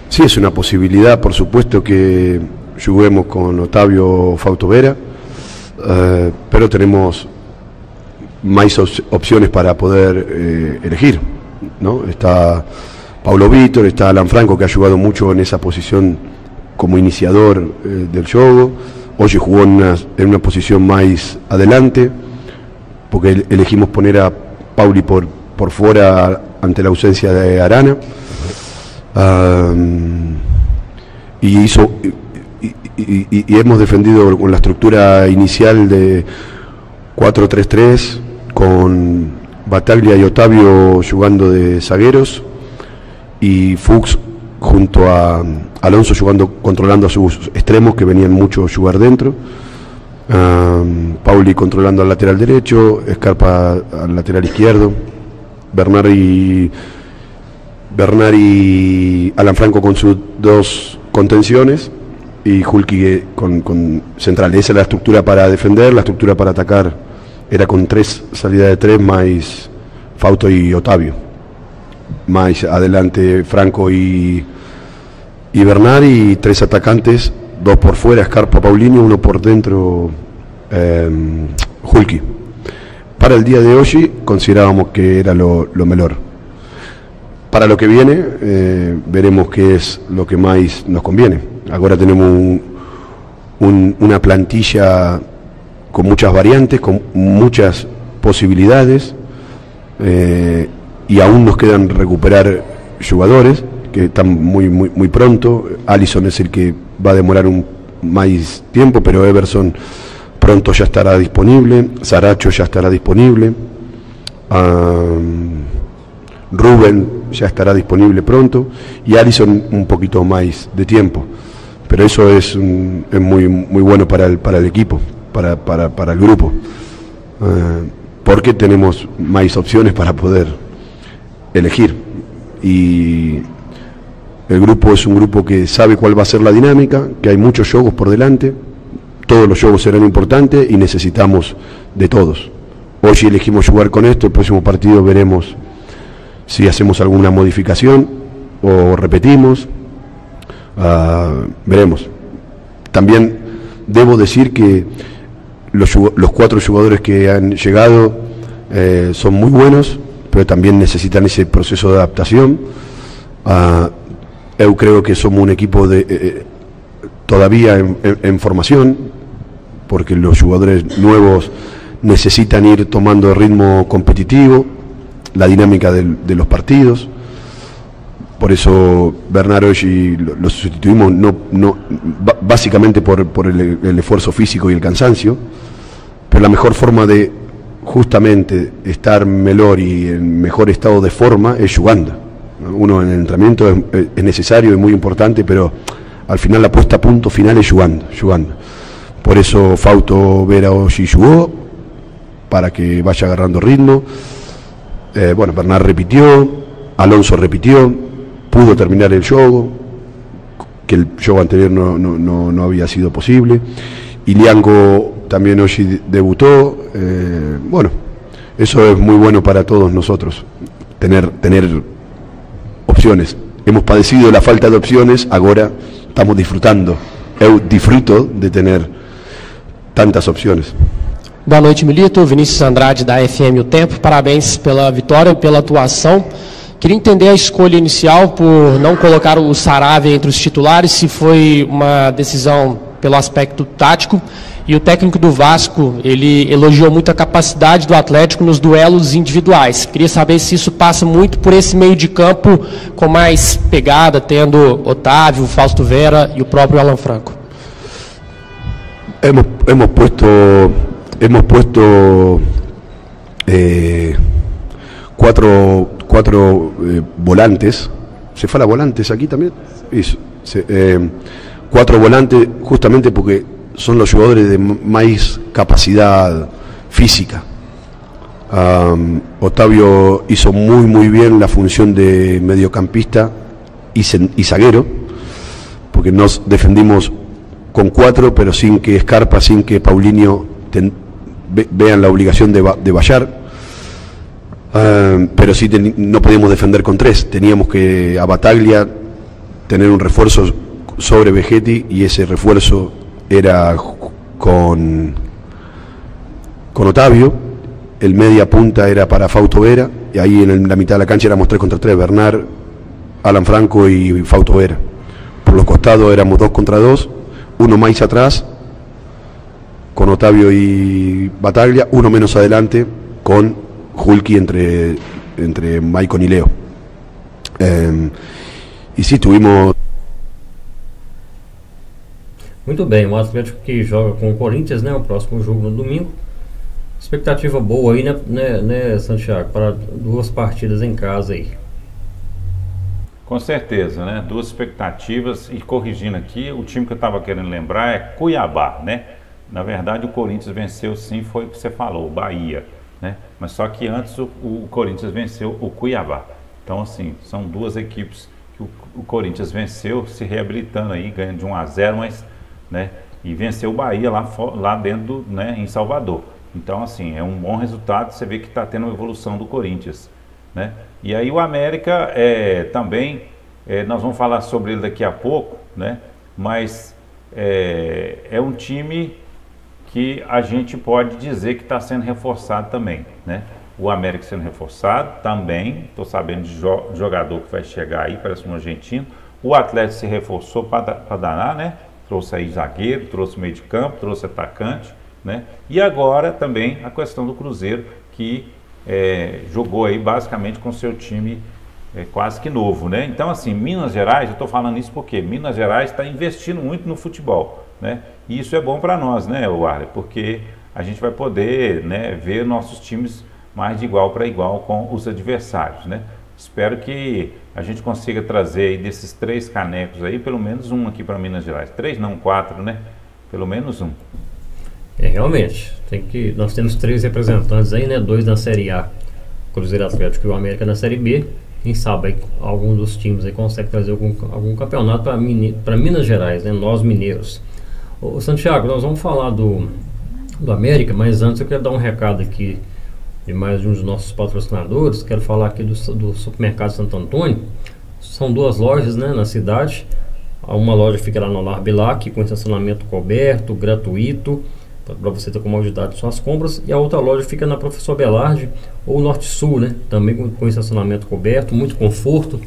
sí es una posibilidad, por supuesto, que juguemos con Otavio Fauto Vera, eh, pero tenemos más opciones para poder eh, elegir. ¿no? Está Paulo Víctor, está Alan Franco, que ha jugado mucho en esa posición como iniciador eh, del juego. Hoy jugó en una, posición más adelante, porque elegimos poner a Pauli por, por fuera ante la ausencia de Arana. y, hizo, y, hemos defendido con la estructura inicial de 4-3-3, con Bataglia y Otavio jugando de zagueros y Fuchs junto a Alonso jugando, controlando a sus extremos que venían mucho a jugar dentro. Pauli controlando al lateral derecho, Escarpa al lateral izquierdo. Bernard y, Bernard y Alan Franco con sus dos contenciones y Hulky con, con central. Esa es la estructura para defender, la estructura para atacar era con tres salidas de tres más Fauto y Otavio. Más adelante Franco y, y y tres atacantes, dos por fuera, Scarpa Paulinho, uno por dentro, eh, para el día de hoy considerábamos que era lo, mejor. Para lo que viene, eh, veremos qué es lo que más nos conviene. Ahora tenemos una plantilla con muchas variantes, con muchas posibilidades, eh, y aún nos quedan recuperar jugadores que están muy, muy, muy pronto. Allison es el que va a demorar un más tiempo, pero Everson pronto ya estará disponible, Saracho ya estará disponible, Rubén ya estará disponible pronto y Alison un poquito más de tiempo. Pero eso es, muy, muy bueno para el, para el equipo, para, para, el grupo, eh, porque tenemos más opciones para poder elegir. Y el grupo es un grupo que sabe cuál va a ser la dinámica, que hay muchos juegos por delante, todos los juegos serán importantes y necesitamos de todos. Hoy elegimos jugar con esto, el próximo partido veremos si hacemos alguna modificación o repetimos, ah, veremos. También debo decir que los, cuatro jugadores que han llegado eh, son muy buenos, pero también necesitan ese proceso de adaptación. Uh, yo creo que somos un equipo de, eh, eh, todavía en, formación, porque los jugadores nuevos necesitan ir tomando ritmo competitivo, la dinámica de los partidos. Por eso Bernardo y lo, sustituimos no, no, básicamente por, por el, el, esfuerzo físico y el cansancio, pero la mejor forma de justamente estar mejor y en mejor estado de forma es jugando. Uno en el entrenamiento es, es necesario y muy importante, pero al final la puesta a punto final es jugando, jugando. Por eso Fauto Vera jugó, para que vaya agarrando ritmo. Eh, bueno, Bernard repitió, Alonso repitió, pudo terminar el juego, que el juego anterior no, no, no, había sido posible. Iliango también hoy debutó. Eh, bueno, eso es muy bueno para todos nosotros, tener, tener opciones hemos padecido la falta de opciones, ahora estamos disfrutando. Eu disfruto de tener tantas opciones. Boa noite, Milito. Vinícius Andrade, da FM O Tempo. Parabéns pela vitória e pela atuação. Queria entender a escolha inicial por não colocar o Saravia entre os titulares, se foi uma decisão pelo aspecto tático. E o técnico do Vasco, ele elogiou muito a capacidade do Atlético nos duelos individuais. Queria saber se isso passa muito por esse meio de campo com mais pegada, tendo Otávio, Fausto Vera e o próprio Alan Franco. Hemos, hemos puesto, hemos puesto eh, cuatro, cuatro eh, volantes. ¿Se fala volantes aquí también? Eso, eh, cuatro volantes justamente porque son los jugadores de más capacidad física. Am, Octavio hizo muy muy bien la función de mediocampista y, zaguero, porque nos defendimos con cuatro, pero sin que Escarpa, sin que Paulinho vean la obligación de, va- de vallar. Pero sí no podíamos defender con tres, teníamos que a Bataglia tener un refuerzo sobre Vegetti y ese refuerzo era con, con Otavio, el media punta era para Fausto Vera, y ahí en la mitad de la cancha éramos tres contra tres, Bernard, Alan Franco y Fausto Vera. Por los costados éramos dos contra dos, uno más atrás, con Otavio y Bataglia, uno menos adelante, con Hulky entre, entre Maicon y Leo. Eh, y sí, tuvimos Muito bem, o Atlético que joga com o Corinthians, né? O próximo jogo no domingo. Expectativa boa aí, né, né, né, Santiago? Para duas partidas em casa aí. Com certeza, né? Duas expectativas e corrigindo aqui, o time que eu estava querendo lembrar é Cuiabá, né? Na verdade, o Corinthians venceu sim, foi o que você falou, o Bahia, né? Mas só que antes o, o Corinthians venceu o Cuiabá. Então, assim, são duas equipes que o, o Corinthians venceu, se reabilitando aí, ganhando de 1 a 0, mas, né? E venceu o Bahia lá, lá dentro, do, né? Em Salvador. Então, assim, é um bom resultado. Você vê que está tendo uma evolução do Corinthians, né? E aí o América é, também, é, nós vamos falar sobre ele daqui a pouco, né? Mas é, é um time que a gente pode dizer que está sendo reforçado também, né? O América sendo reforçado também, estou sabendo de jo- jogador que vai chegar aí, parece um argentino. O Atlético se reforçou para danar, né? Trouxe aí zagueiro, trouxe meio de campo, trouxe atacante, né? E agora também a questão do Cruzeiro, que é, jogou aí basicamente com seu time é, quase que novo, né? Então, assim, Minas Gerais, eu estou falando isso porque Minas Gerais está investindo muito no futebol, né? E isso é bom para nós, né, Warley? Porque a gente vai poder né, ver nossos times mais de igual para igual com os adversários, né? Espero que a gente consiga trazer aí desses três canecos aí, pelo menos um aqui para Minas Gerais. Três, não quatro, né? Pelo menos um. É, realmente. Tem que, nós temos três representantes aí, né? Dois na Série A, Cruzeiro Atlético e o América na Série B. Quem sabe aí, algum dos times aí consegue trazer algum, algum campeonato para Minas Gerais, né? Nós mineiros. Ô, Santiago, nós vamos falar do, do América, mas antes eu quero dar um recado aqui de mais um dos nossos patrocinadores. Quero falar aqui do, do Supermercado Santo Antônio. São duas lojas né, na cidade. Uma loja fica lá no Lar Bilac, com estacionamento coberto, gratuito, para você ter comodidade de suas compras. E a outra loja fica na Professor Belarde, ou Norte Sul, né? Também com, com estacionamento coberto, muito conforto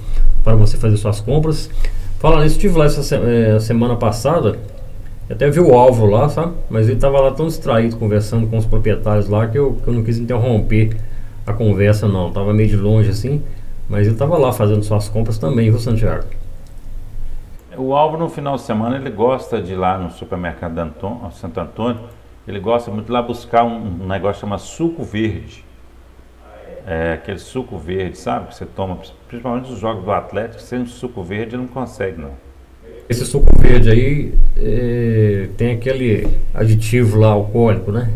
para você fazer suas compras. Falando nisso, estive lá essa se- eh, semana passada, até vi o Álvaro lá, sabe? Mas ele estava lá tão distraído conversando com os proprietários lá que eu, que eu não quis interromper a conversa, não. Tava meio de longe assim, mas ele estava lá fazendo suas compras também, viu, Santiago? O Álvaro, no final de semana, ele gosta de ir lá no supermercado de Anton- Santo Antônio, ele gosta muito de lá buscar um, um negócio chamado suco verde. É, aquele suco verde, sabe? Que você toma, principalmente os jogos do Atlético, sem suco verde ele não consegue, não. Esse suco verde aí eh, tem aquele aditivo lá alcoólico, né?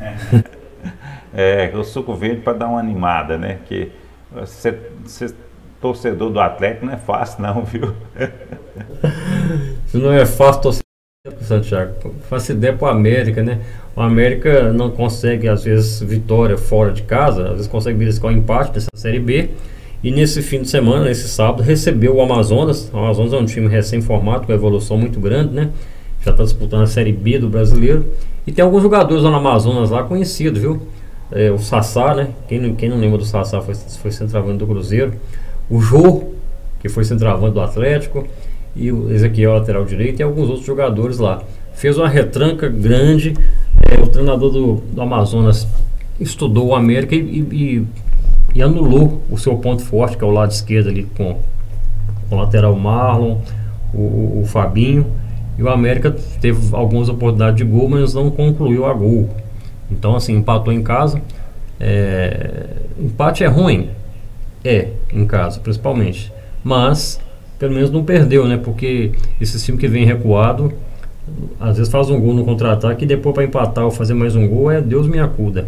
É, o suco verde para dar uma animada, né? Que ser, ser torcedor do Atlético não é fácil, não, viu? Isso não é fácil torcer pro Santiago. Faço ideia pro América, né? O América não consegue, às vezes, vitória fora de casa, às vezes consegue beliscar um empate nessa Série B. E nesse fim de semana, nesse sábado, recebeu o Amazonas. O Amazonas é um time recém-formado, com evolução muito grande, né? Já está disputando a Série B do brasileiro. E tem alguns jogadores lá no Amazonas lá conhecidos, viu? É, o Sassá, né? Quem não, quem não lembra do Sassá foi, foi centroavante do Cruzeiro. O Jô, que foi centroavante do Atlético. E o Ezequiel, lateral direito. E alguns outros jogadores lá. Fez uma retranca grande. É, o treinador do, do Amazonas estudou o América e, e, e, anulou o seu ponto forte, que é o lado esquerdo ali com, o lateral Marlon, o, o, o Fabinho. E o América teve algumas oportunidades de gol, mas não concluiu a gol. Então, assim, empatou em casa. É, empate é ruim. É, em casa, principalmente. Mas, pelo menos não perdeu, né? Porque esse time que vem recuado, às vezes faz um gol no contra-ataque e depois para empatar ou fazer mais um gol é Deus me acuda.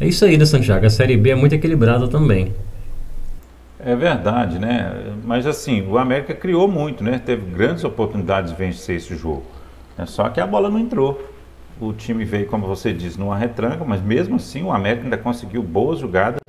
É isso aí, né, Santiago? A Série B é muito equilibrada também. É verdade, né? Mas assim, o América criou muito, né? Teve grandes oportunidades de vencer esse jogo. Né? Só que a bola não entrou. O time veio, como você disse, numa retranca, mas mesmo assim o América ainda conseguiu boas jogadas,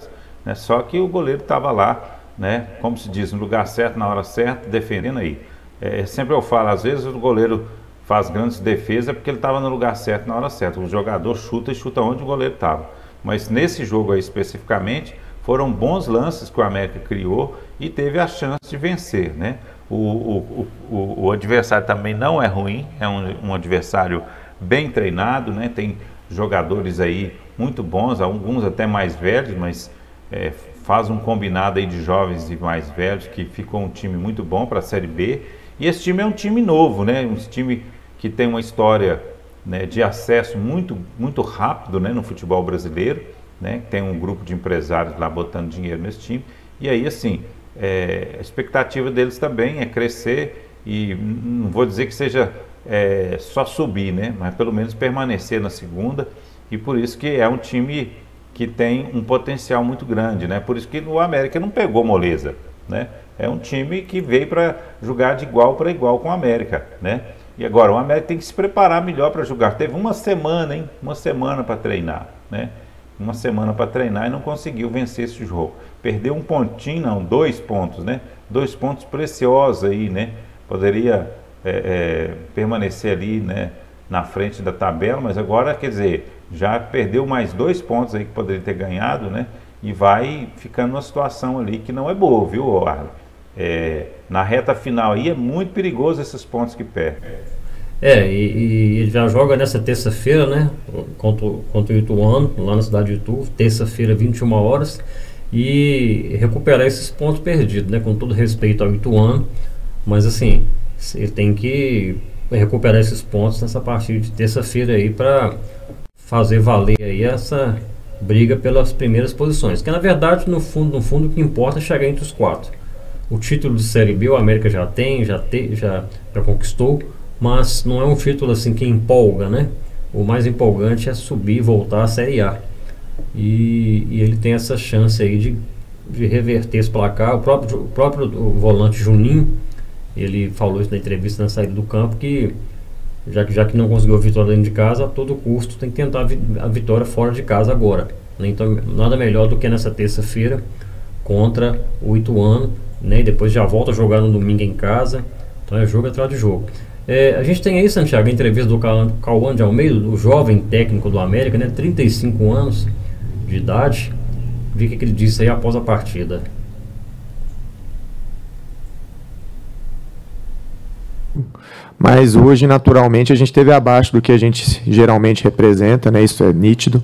né? Só que o goleiro estava lá, né? Como se diz, no lugar certo, na hora certa, defendendo aí. É, sempre eu falo, às vezes o goleiro faz grandes defesas porque ele estava no lugar certo na hora certa. O jogador chuta e chuta onde o goleiro estava. Mas nesse jogo aí especificamente, foram bons lances que o América criou e teve a chance de vencer, né? O, o, o, o adversário também não é ruim, é um, um, adversário bem treinado, né? Tem jogadores aí muito bons, alguns até mais velhos, mas é, faz um combinado aí de jovens e mais velhos que ficou um time muito bom para a Série B. E esse time é um time novo, né? Um time que tem uma história né, de acesso muito, muito rápido né, no futebol brasileiro né? Tem um grupo de empresários lá botando dinheiro nesse time. E aí, assim, é, a expectativa deles também é crescer e não vou dizer que seja é, só subir, né? Mas pelo menos permanecer na segunda. E por isso que é um time que tem um potencial muito grande, né? Por isso que o América não pegou moleza, né? É um time que veio para jogar de igual para igual com o América, né? E agora o América tem que se preparar melhor para jogar. Teve uma semana, hein? Uma semana para treinar, né? uma semana para treinar e não conseguiu vencer esse jogo. Perdeu um pontinho, não, dois pontos, né? Dois pontos preciosos aí, né? Poderia é, é, permanecer ali, né? Na frente da tabela, mas agora, quer dizer, já perdeu mais dois pontos aí que poderia ter ganhado, né? E vai ficando numa situação ali que não é boa, viu, Arlen? É, na reta final aí é muito perigoso esses pontos que perde. É, e, e, ele já joga nessa terça-feira, né? Contra, contra o Ituano, lá na cidade de Itu, terça-feira, 21 horas. E recuperar esses pontos perdidos, né? Com todo respeito ao Ituano. Mas assim, ele tem que recuperar esses pontos nessa partida de terça-feira aí para fazer valer aí essa briga pelas primeiras posições. Que na verdade, no fundo, no fundo, o que importa é chegar entre os quatro. O título de Série B o América já tem, já, te, já, já conquistou mas não é um título assim que empolga, né? O mais empolgante é subir e voltar à Série A. E, e, ele tem essa chance aí de, de reverter esse placar. O próprio, o próprio volante Juninho, ele falou isso na entrevista na saída do campo, que já que, já que não conseguiu a vitória dentro de casa, a todo custo tem que tentar a vitória fora de casa agora. Então, nada melhor do que nessa terça-feira contra o Ituano, né? E depois já volta a jogar no domingo em casa. Então é jogo atrás de jogo. É, a gente tem aí, Santiago, a entrevista do Cauã de Almeida, o jovem técnico do América, né? 35 anos de idade. Vi o que ele disse aí após a partida. Mas hoje, naturalmente, a gente teve abaixo do que a gente geralmente representa, né? Isso é nítido.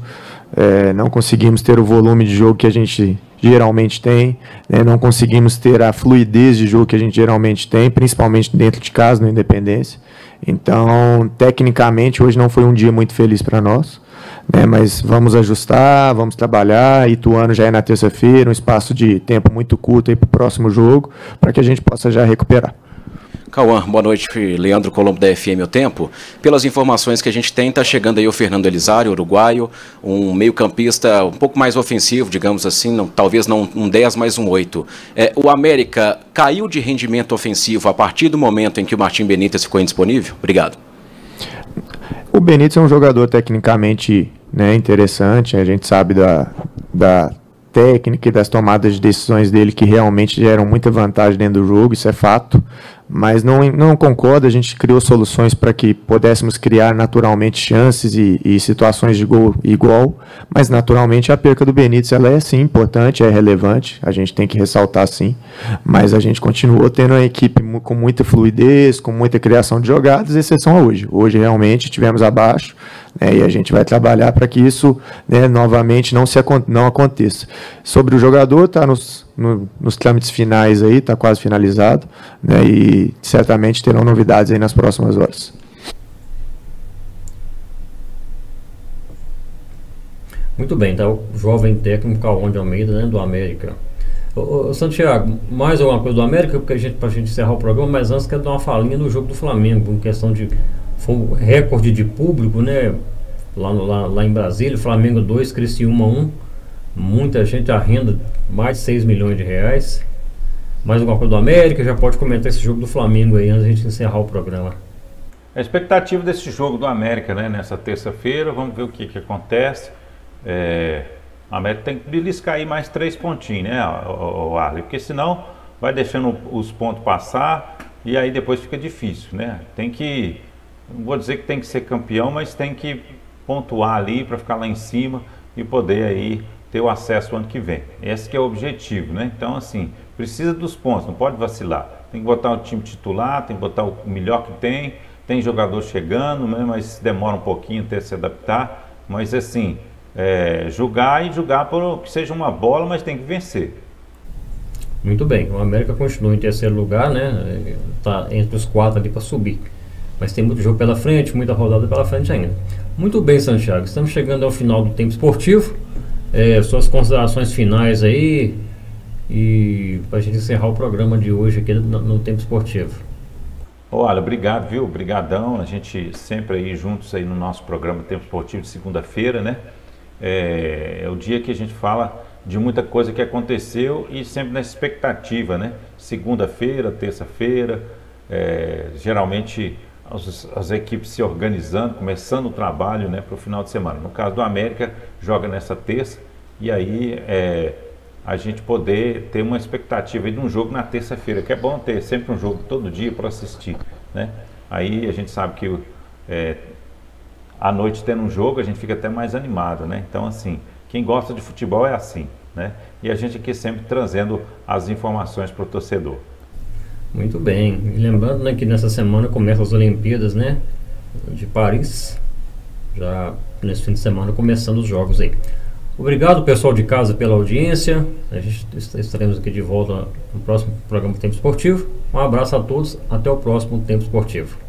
É, não conseguimos ter o volume de jogo que a gente geralmente tem, né? não conseguimos ter a fluidez de jogo que a gente geralmente tem, principalmente dentro de casa, no Independência. Então, tecnicamente, hoje não foi um dia muito feliz para nós, né? mas vamos ajustar, vamos trabalhar. Ituano já é na terça-feira, um espaço de tempo muito curto para o próximo jogo, para que a gente possa já recuperar. Cauã, boa noite, Leandro Colombo da FM O Tempo. Pelas informações que a gente tem, está chegando aí o Fernando Elisário, uruguaio, um meio-campista um pouco mais ofensivo, digamos assim, não, talvez não um 10, mas um 8. É, o América caiu de rendimento ofensivo a partir do momento em que o Martim Benítez ficou indisponível? Obrigado. O Benítez é um jogador tecnicamente né, interessante, a gente sabe da, da técnica e das tomadas de decisões dele que realmente geram muita vantagem dentro do jogo, isso é fato mas não, não concordo. A gente criou soluções para que pudéssemos criar naturalmente chances e, e, situações de gol igual, mas naturalmente a perca do Benítez ela é sim importante, é relevante, a gente tem que ressaltar sim, mas a gente continuou tendo uma equipe com muita fluidez, com muita criação de jogadas, exceção a hoje. Hoje realmente tivemos abaixo, né, e a gente vai trabalhar para que isso né, novamente não, se, não aconteça. Sobre o jogador, está nos, no, nos trâmites finais aí, está quase finalizado, né, e certamente terão novidades aí nas próximas horas. Muito bem, tá o jovem técnico Calvão de Almeida, né, do América. Ô, ô, Santiago, mais alguma coisa do América, porque a gente, pra gente encerrar o programa, mas antes quero dar uma falinha no jogo do Flamengo, em questão de foi um recorde de público, né? Lá, no, lá, lá em Brasília, Flamengo 2, Criciúma 1. Muita gente, a renda mais de 6 milhões de reais. Mais alguma coisa do América? Já pode comentar esse jogo do Flamengo aí antes de a gente encerrar o programa. A expectativa desse jogo do América, né? Nessa terça-feira, vamos ver o que, que acontece. É, a América tem que beliscar aí mais três pontinhos, né, o Arley? Porque senão vai deixando os pontos passar e aí depois fica difícil, né? Tem que não vou dizer que tem que ser campeão, mas tem que pontuar ali para ficar lá em cima e poder aí ter o acesso ano que vem. Esse que é o objetivo, né? Então, assim, precisa dos pontos, não pode vacilar. Tem que botar o time titular, tem que botar o melhor que tem. Tem jogador chegando, né? mas demora um pouquinho até se adaptar. Mas, assim, é, jogar e jogar por que seja uma bola, mas tem que vencer. Muito bem, o América continua em terceiro lugar, né? Está entre os quatro ali para subir. Mas tem muito jogo pela frente, muita rodada pela frente ainda. Muito bem, Santiago. Estamos chegando ao final do tempo esportivo. É, suas considerações finais aí e para a gente encerrar o programa de hoje aqui no, no tempo esportivo. Olha, obrigado, viu? Obrigadão. A gente sempre aí juntos aí no nosso programa Tempo Esportivo de segunda-feira, né? É, é, o dia que a gente fala de muita coisa que aconteceu e sempre na expectativa, né? Segunda-feira, terça-feira, é, geralmente as, as, equipes se organizando, começando o trabalho né, para o final de semana. No caso do América, joga nessa terça e aí é, a gente poder ter uma expectativa de um jogo na terça-feira, que é bom ter sempre um jogo todo dia para assistir. Né? Aí a gente sabe que é, à noite tendo um jogo, a gente fica até mais animado. Né? Então, assim, quem gosta de futebol é assim. Né? E a gente aqui sempre trazendo as informações para o torcedor. Muito bem. E lembrando né, que nessa semana começam as Olimpíadas né, de Paris. Já nesse fim de semana começando os jogos aí. Obrigado pessoal de casa pela audiência. A gente estaremos aqui de volta no próximo programa Tempo Esportivo. Um abraço a todos. Até o próximo Tempo Esportivo.